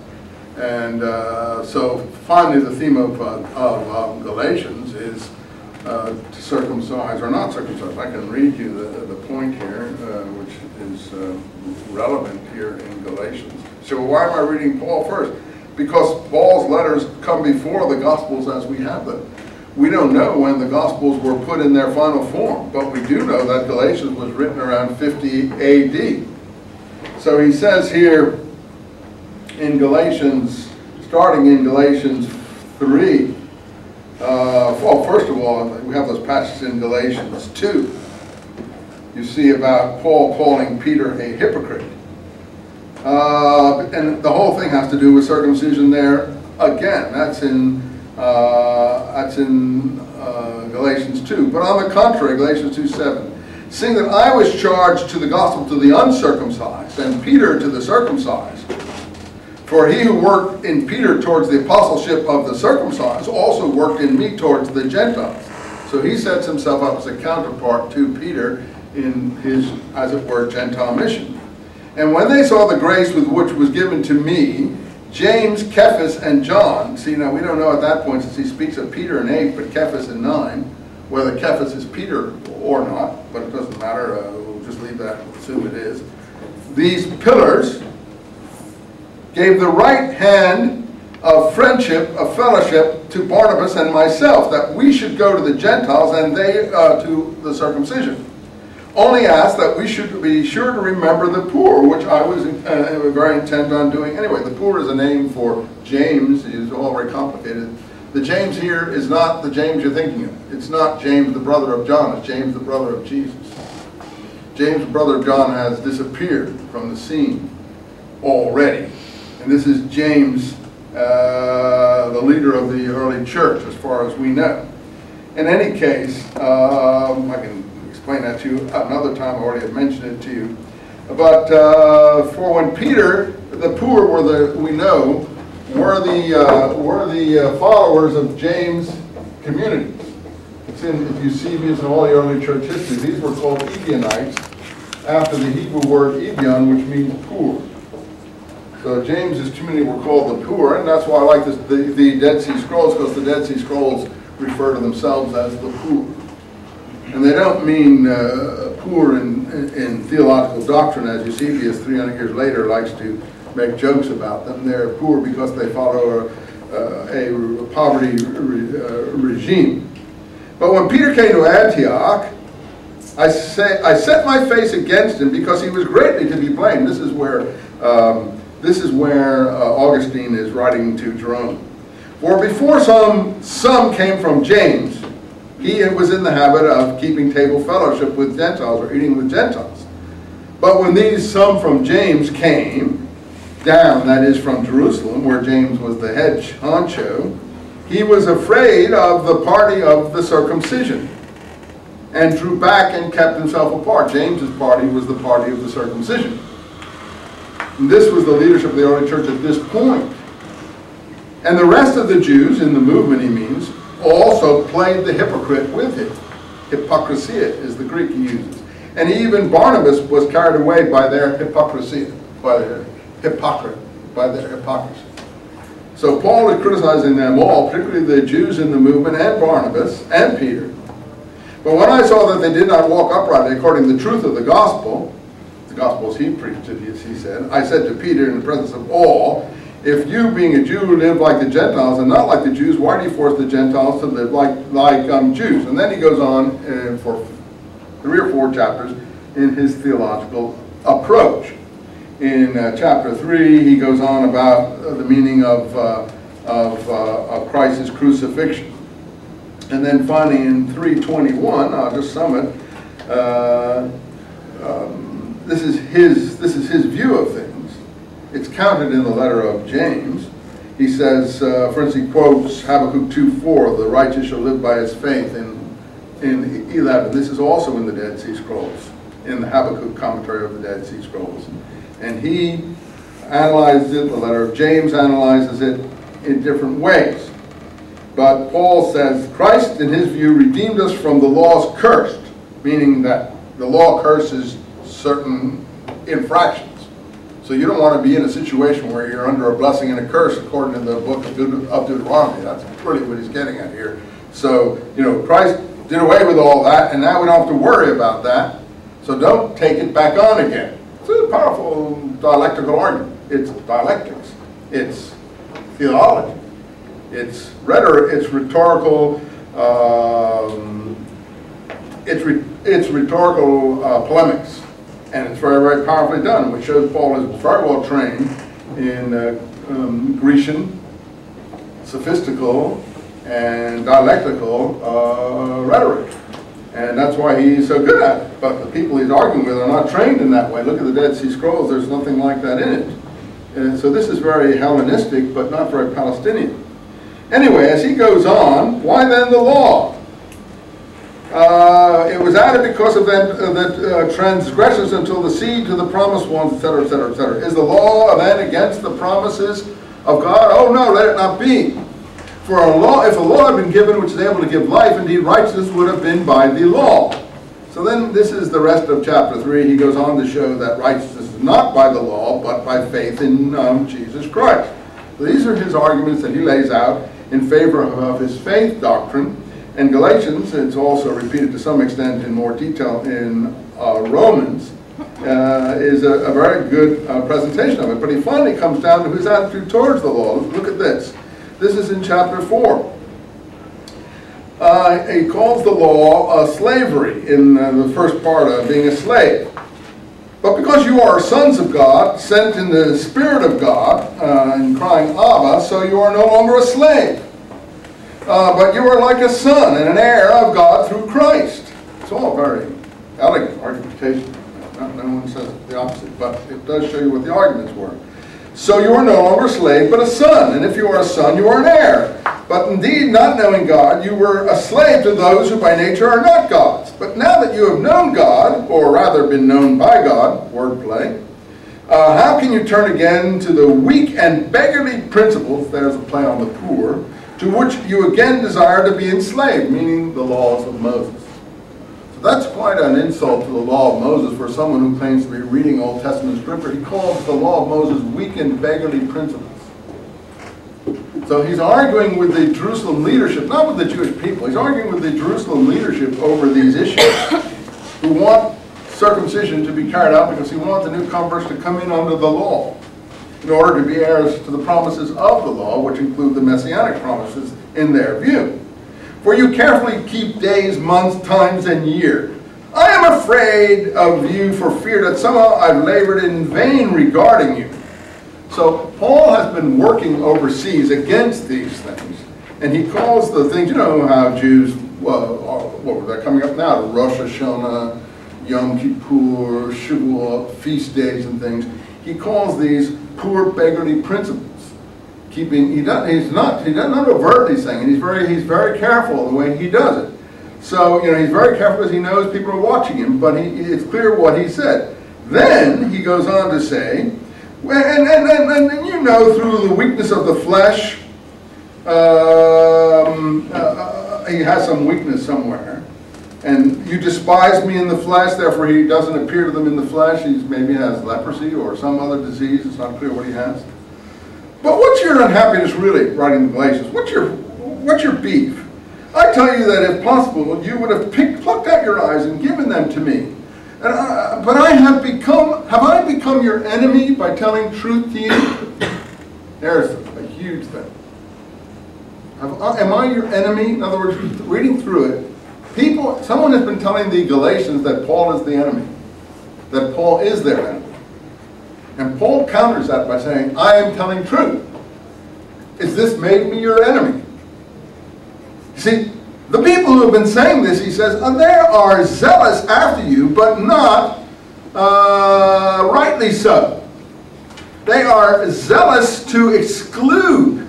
And uh, so finally, the theme of, uh, of um, Galatians is uh, to circumcise or not circumcise. I can read you the, the point here, uh, which is uh, relevant here in Galatians. So why am I reading Paul first? Because Paul's letters come before the Gospels as we have them. We don't know when the Gospels were put in their final form, but we do know that Galatians was written around 50 AD. So he says here, in Galatians, starting in Galatians 3, uh, well, first of all, we have those passages in Galatians 2. You see about Paul calling Peter a hypocrite. Uh, and the whole thing has to do with circumcision there. Again, that's in, uh, that's in uh, Galatians 2. But on the contrary, Galatians 2, 7. Seeing that I was charged to the gospel to the uncircumcised, and Peter to the circumcised. For he who worked in Peter towards the apostleship of the circumcised also worked in me towards the Gentiles. So he sets himself up as a counterpart to Peter in his, as it were, Gentile mission. And when they saw the grace with which was given to me, James, Cephas, and John, see now we don't know at that point since he speaks of Peter in 8, but Cephas in 9, whether Cephas is Peter or not, but it doesn't matter, uh, we'll just leave that, assume it is. These pillars gave the right hand of friendship, of fellowship to Barnabas and myself, that we should go to the Gentiles and they uh, to the circumcision. Only asked that we should be sure to remember the poor, which I was uh, very intent on doing anyway. The poor is a name for James, it's all very complicated. The James here is not the James you're thinking of. It's not James, the brother of John, it's James, the brother of Jesus. James, the brother of John, has disappeared from the scene already. And this is James, uh, the leader of the early church, as far as we know. In any case, um, I can explain that to you another time, I already have mentioned it to you. But uh, for when Peter, the poor were the, we know, were the, uh, were the uh, followers of James' community. It's in, if Eusebius and all the early church history, these were called Ebionites, after the Hebrew word Ebion, which means poor. So James's community were called the poor, and that's why I like this, the, the Dead Sea Scrolls, because the Dead Sea Scrolls refer to themselves as the poor. And they don't mean uh, poor in, in theological doctrine, as Eusebius, 300 years later, likes to make jokes about them. They're poor because they follow a, uh, a poverty re, uh, regime. But when Peter came to Antioch, I, say, I set my face against him because he was greatly to be blamed. This is where, um, this is where uh, Augustine is writing to Jerome. For before some, some came from James, he was in the habit of keeping table fellowship with Gentiles or eating with Gentiles. But when these some from James came down, that is from Jerusalem, where James was the head honcho, he was afraid of the party of the circumcision and drew back and kept himself apart. James's party was the party of the circumcision. This was the leadership of the early church at this point. And the rest of the Jews, in the movement he means, also played the hypocrite with him. Hypocrisia is the Greek he uses. And even Barnabas was carried away by their hypocrisy, by their hypocrite, by their hypocrisy. So Paul is criticizing them all, particularly the Jews in the movement, and Barnabas, and Peter. But when I saw that they did not walk uprightly according to the truth of the gospel, the gospel he preached it, he said, I said to Peter in the presence of all, if you, being a Jew, live like the Gentiles and not like the Jews, why do you force the Gentiles to live like, like um, Jews? And then he goes on uh, for three or four chapters in his theological approach. In uh, chapter 3, he goes on about uh, the meaning of, uh, of, uh, of Christ's crucifixion. And then finally in 321, I'll just sum it, uh, um, this, is his, this is his view of things. It's counted in the letter of James. He says, uh, for instance, he quotes Habakkuk 2.4, the righteous shall live by his faith in, in 11. This is also in the Dead Sea Scrolls, in the Habakkuk commentary of the Dead Sea Scrolls. And he analyzes it, the letter of James analyzes it in different ways. But Paul says, Christ, in his view, redeemed us from the law's curse, meaning that the law curses certain infractions. So you don't want to be in a situation where you're under a blessing and a curse according to the book of, Deut of Deuteronomy. That's really what he's getting at here. So, you know, Christ did away with all that, and now we don't have to worry about that. So don't take it back on again. It's a powerful dialectical argument. It's dialectics. It's theology. It's rhetoric. It's rhetorical. Um, it's re it's rhetorical uh, polemics and it's very, very powerfully done, which shows Paul is very well trained in uh, um, Grecian, sophistical, and dialectical uh, rhetoric. And that's why he's so good at it. But the people he's arguing with are not trained in that way. Look at the Dead Sea Scrolls, there's nothing like that in it. And so this is very Hellenistic, but not very Palestinian. Anyway, as he goes on, why then the law? Uh, it was added because of that, uh, that uh, transgressions until the seed to the promised ones, etc., etc., etc. Is the law then against the promises of God? Oh no, let it not be. For a law, if a law had been given which is able to give life, indeed righteousness would have been by the law. So then this is the rest of chapter 3. He goes on to show that righteousness is not by the law, but by faith in um, Jesus Christ. These are his arguments that he lays out in favor of his faith doctrine in Galatians, it's also repeated to some extent in more detail in uh, Romans, uh, is a, a, very good uh, presentation of it. But he finally comes down to his attitude towards the law. Look at this. This is in chapter 4. Uh, he calls the law uh, slavery in uh, the first part of being a slave. But because you are sons of God, sent in the Spirit of God, and crying, Abba, so you are no longer a slave. Uh, but you are like a son and an heir of God through Christ. It's all very elegant argumentation. No one says the opposite, but it does show you what the arguments were. So you are no longer a slave, but a son. And if you are a son, you are an heir. But indeed, not knowing God, you were a slave to those who by nature are not gods. But now that you have known God, or rather been known by God, wordplay, uh, how can you turn again to the weak and beggarly principles, there's a play on the poor, to which you again desire to be enslaved, meaning the laws of Moses. So that's quite an insult to the law of Moses for someone who claims to be reading Old Testament scripture. He calls the law of Moses weak and beggarly principles. So he's arguing with the Jerusalem leadership, not with the Jewish people, he's arguing with the Jerusalem leadership over these issues who want circumcision to be carried out because he wants the new converts to come in under the law in order to be heirs to the promises of the law, which include the messianic promises in their view. For you carefully keep days, months, times, and year. I am afraid of you for fear that somehow I've labored in vain regarding you. So Paul has been working overseas against these things. And he calls the things, you know how Jews, well, what were they coming up now? Rosh Hashanah, Yom Kippur, Shavuot, feast days and things. He calls these poor beggarly principles. Keeping, he doesn't, he's not, he doesn't not overtly saying it. He's very, he's very careful in the way he does it. So, you know, he's very careful because he knows people are watching him, but he, it's clear what he said. Then he goes on to say, and, and, and, and you know through the weakness of the flesh, um, uh, uh, he has some weakness somewhere. And you despise me in the flesh, therefore he doesn't appear to them in the flesh. He maybe has leprosy or some other disease. It's not clear what he has. But what's your unhappiness really, writing the Galatians? What's your, what's your beef? I tell you that if possible, you would have picked, plucked out your eyes and given them to me. And I, but I have become, have I become your enemy by telling truth to you? There's a huge thing. I- Am I your enemy? In other words, reading through it, people, someone has been telling the Galatians that Paul is the enemy, that Paul is their enemy. And Paul counters that by saying, I am telling truth. Is this made me your enemy? See, the people who have been saying this, he says, "uh, they are zealous after you, but not uh, rightly so. They are zealous to exclude,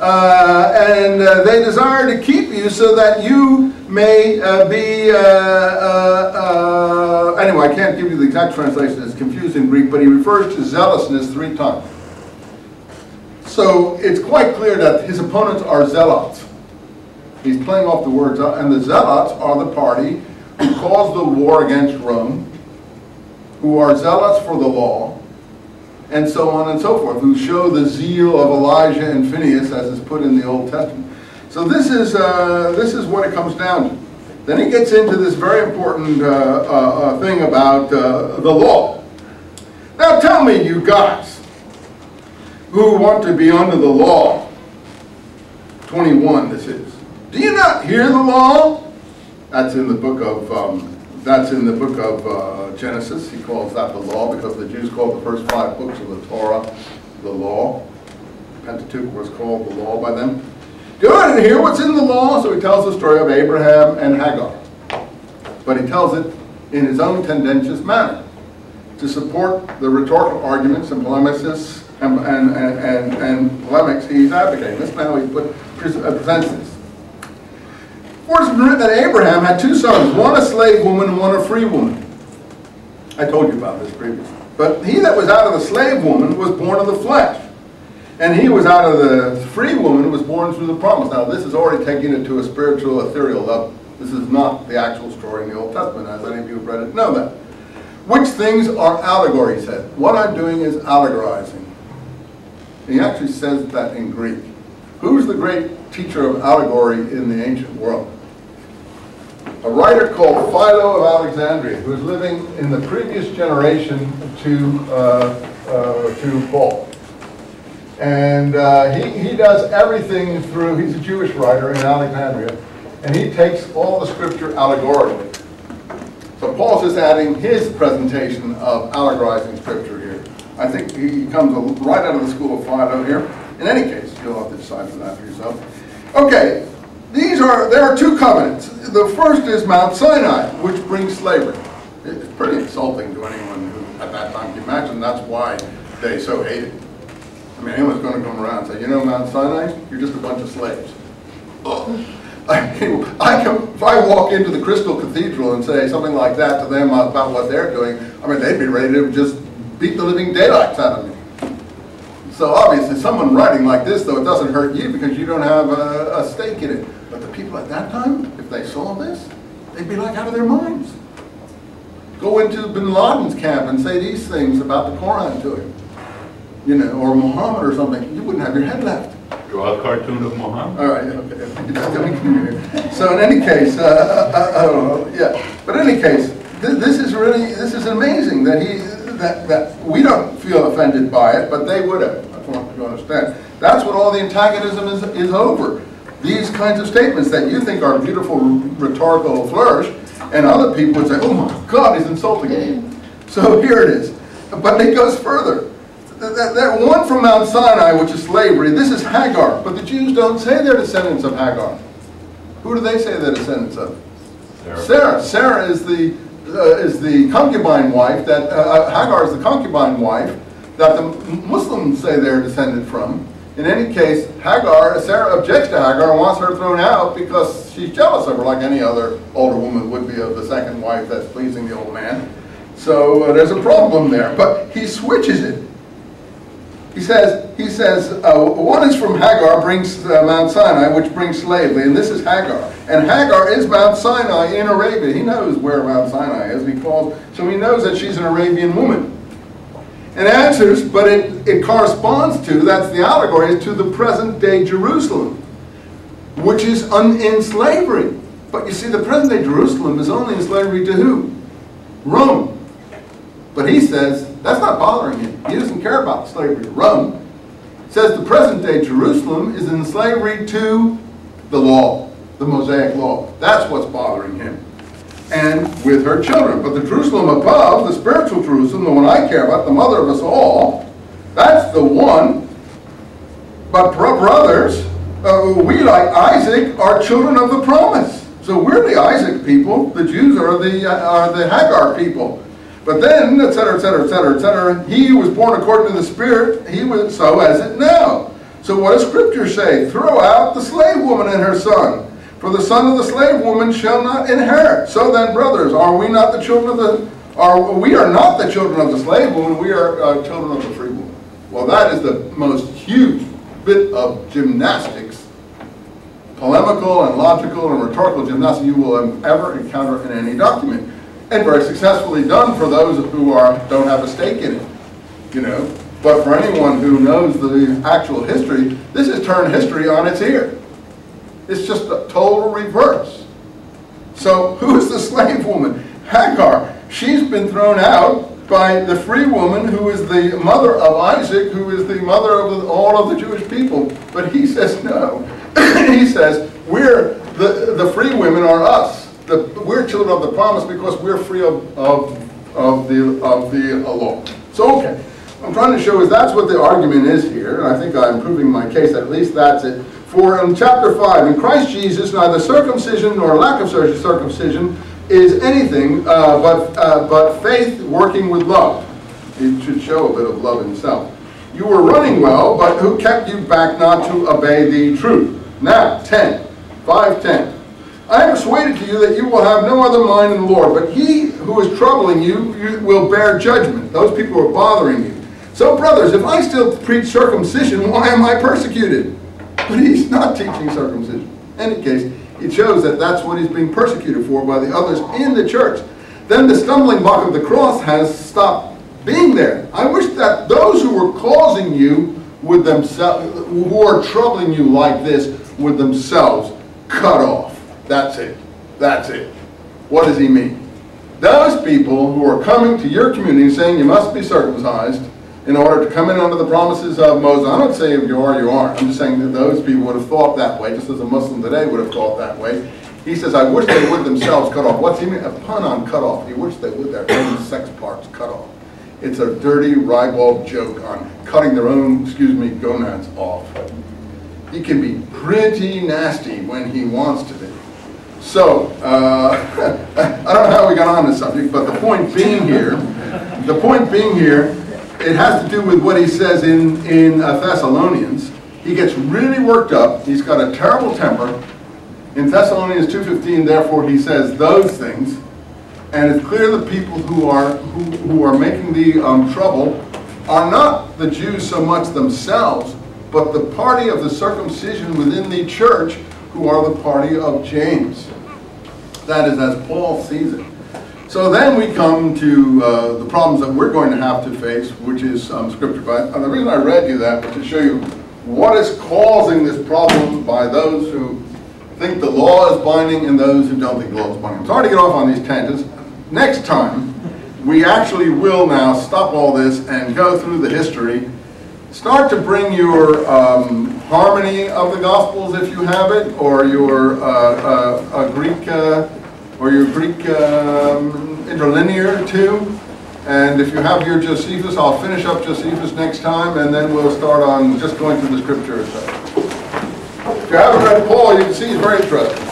uh, and uh, they desire to keep you so that you may uh, be. Uh, uh, uh, anyway, I can't give you the exact translation, it's confusing Greek, but he refers to zealousness three times. So it's quite clear that his opponents are zealots. He's playing off the words, uh, and the zealots are the party who caused the war against Rome, who are zealots for the law, and so on and so forth, who show the zeal of Elijah and Phineas as is put in the Old Testament. So this is, uh, this is what it comes down to. Then he gets into this very important uh, uh, uh, thing about uh, the law. Now tell me, you guys, who want to be under the law, 21 this is, do you not hear the law? That's in the book of, um, that's in the book of uh, Genesis. He calls that the law because the Jews called the first five books of the Torah the law. Pentateuch was called the law by them. Want to hear what's in the law? So he tells the story of Abraham and Hagar. But he tells it in his own tendentious manner to support the rhetorical arguments and polemicists and, and, and, and, and polemics he's advocating. This is how he put, uh, presents this. For it's written that Abraham had two sons, one a slave woman and one a free woman. I told you about this previously. But he that was out of the slave woman was born of the flesh. And he was out of the free woman who was born through the promise. Now this is already taking it to a spiritual, ethereal level. This is not the actual story in the Old Testament, as any of you have read it know that. Which things are allegory, he said. What I'm doing is allegorizing. He actually says that in Greek. Who's the great teacher of allegory in the ancient world? A writer called Philo of Alexandria, who was living in the previous generation to, uh, uh, to Paul. And uh, he, he does everything through, he's a Jewish writer in Alexandria, and he takes all the scripture allegorically. So Paul's just adding his presentation of allegorizing scripture here. I think he comes right out of the school of Philo here. In any case, you'll have to decide for that for yourself. Okay, these are, there are two covenants. The first is Mount Sinai, which brings slavery. It's pretty insulting to anyone who, at that time, can imagine that's why they so hated. I mean, anyone's going to come around and say, you know Mount Sinai, you're just a bunch of slaves. I mean, I can, if I walk into the Crystal Cathedral and say something like that to them about what they're doing, I mean, they'd be ready to just beat the living daylights out of me. So obviously, someone writing like this, though, it doesn't hurt you because you don't have a, a stake in it. But the people at that time, if they saw this, they they'd be like out of their minds. Go into bin Laden's camp and say these things about the Quran to him, you know, or Muhammad or something, you wouldn't have your head left. Draw a cartoon of Muhammad. All right, okay. So in any case, uh, uh, I don't know, yeah, but in any case, thi- this is really, this is amazing that he, that, that, we don't feel offended by it, but they would have, I want you to understand. That's what all the antagonism is, is over. These kinds of statements that you think are beautiful rhetorical flourish, and other people would say, oh my God, he's insulting me. So here it is. But it goes further. That, that- one from Mount Sinai, which is slavery, this is Hagar, but the Jews don't say they're descendants of Hagar. Who do they say they're descendants of? Sarah. Sarah. Sarah is the, uh, is the concubine wife, that, uh, uh, Hagar is the concubine wife that the Muslims say they're descended from. In any case, Hagar, Sarah objects to Hagar and wants her thrown out because she's jealous of her, like any other older woman would be of the second wife that's pleasing the old man. So uh, there's a problem there, but he switches it. He says, he says, uh, one is from Hagar, brings uh, Mount Sinai, which brings slavery, and this is Hagar. And Hagar is Mount Sinai in Arabia. He knows where Mount Sinai is because, so he knows that she's an Arabian woman. And answers, but it, it corresponds to, that's the allegory, is to the present day Jerusalem, which is un, in slavery. But you see, the present day Jerusalem is only in slavery to who? Rome. But he says that's not bothering him. He doesn't care about slavery to Rome. Says the present day Jerusalem is in slavery to the law, the Mosaic law. That's what's bothering him. And with her children. But the Jerusalem above, the spiritual Jerusalem, the one I care about, the mother of us all, that's the one. But brothers, uh, we like Isaac are children of the promise. So we're the Isaac people. The Jews are the uh, are the Hagar people. But then, et cetera, et cetera, et cetera, et cetera, he who was born according to the Spirit, he was so as it now. So what does Scripture say? Throw out the slave woman and her son. For the son of the slave woman shall not inherit. So then, brothers, are we not the children of the, are, we are not the children of the slave woman, we are uh, children of the free woman. Well, that is the most huge bit of gymnastics, polemical and logical and rhetorical gymnastics you will ever encounter in any document. And very successfully done for those who are, don't have a stake in it, you know. But for anyone who knows the actual history, this has turned history on its ear. It's just a total reverse. So who is the slave woman? Hagar. She's been thrown out by the free woman who is the mother of Isaac, who is the mother of all of the Jewish people. But he says no. he says, we're, the, the free women are us. The, we're children of the promise because we're free of, of, of the, of the uh, law. So, okay. What I'm trying to show is that's what the argument is here, and I think I'm proving my case, at least that's it. For in chapter 5, in Christ Jesus, neither circumcision nor lack of circumcision is anything uh, but, uh, but faith working with love. It should show a bit of love himself. You were running well, but who kept you back not to obey the truth? Now, 10, 510. I am persuaded to you that you will have no other mind in the Lord, but he who is troubling you, you will bear judgment. Those people who are bothering you. So, brothers, if I still preach circumcision, why am I persecuted? But he's not teaching circumcision. In any case, it shows that that's what he's being persecuted for by the others in the church. Then the stumbling block of the cross has stopped being there. I wish that those who were causing you would themselves, who are troubling you like this, would themselves cut off. That's it. That's it. What does he mean? Those people who are coming to your community saying you must be circumcised in order to come in under the promises of Moses. I'm not saying if you are, you aren't. I'm just saying that those people would have thought that way, just as a Muslim today would have thought that way. He says, I wish they would themselves cut off. What's he mean? A pun on cut off. He wish they would their own sex parts cut off. It's a dirty, ribald joke on cutting their own, excuse me, gonads off. He can be pretty nasty when he wants to be. So, uh, I don't know how we got on this subject, but the point being here, the point being here, it has to do with what he says in, in uh, Thessalonians. He gets really worked up. He's got a terrible temper. In Thessalonians 2.15, therefore, he says those things. And it's clear the people who are, who, who are making the um, trouble are not the Jews so much themselves, but the party of the circumcision within the church who are the party of James. that is as Paul sees it. So then we come to uh, the problems that we're going to have to face, which is um, scripture. But uh, the reason I read you that was to show you what is causing this problem by those who think the law is binding and those who don't think the law is binding. I'm sorry to get off on these tangents. Next time, we actually will now stop all this and go through the history. Start to bring your um, harmony of the Gospels if you have it, or your uh, uh, Greek, uh, or your Greek um, interlinear too. And if you have your Josephus, I'll finish up Josephus next time, and then we'll start on just going through the scripture itself. If you haven't read Paul, you can see he's very interesting.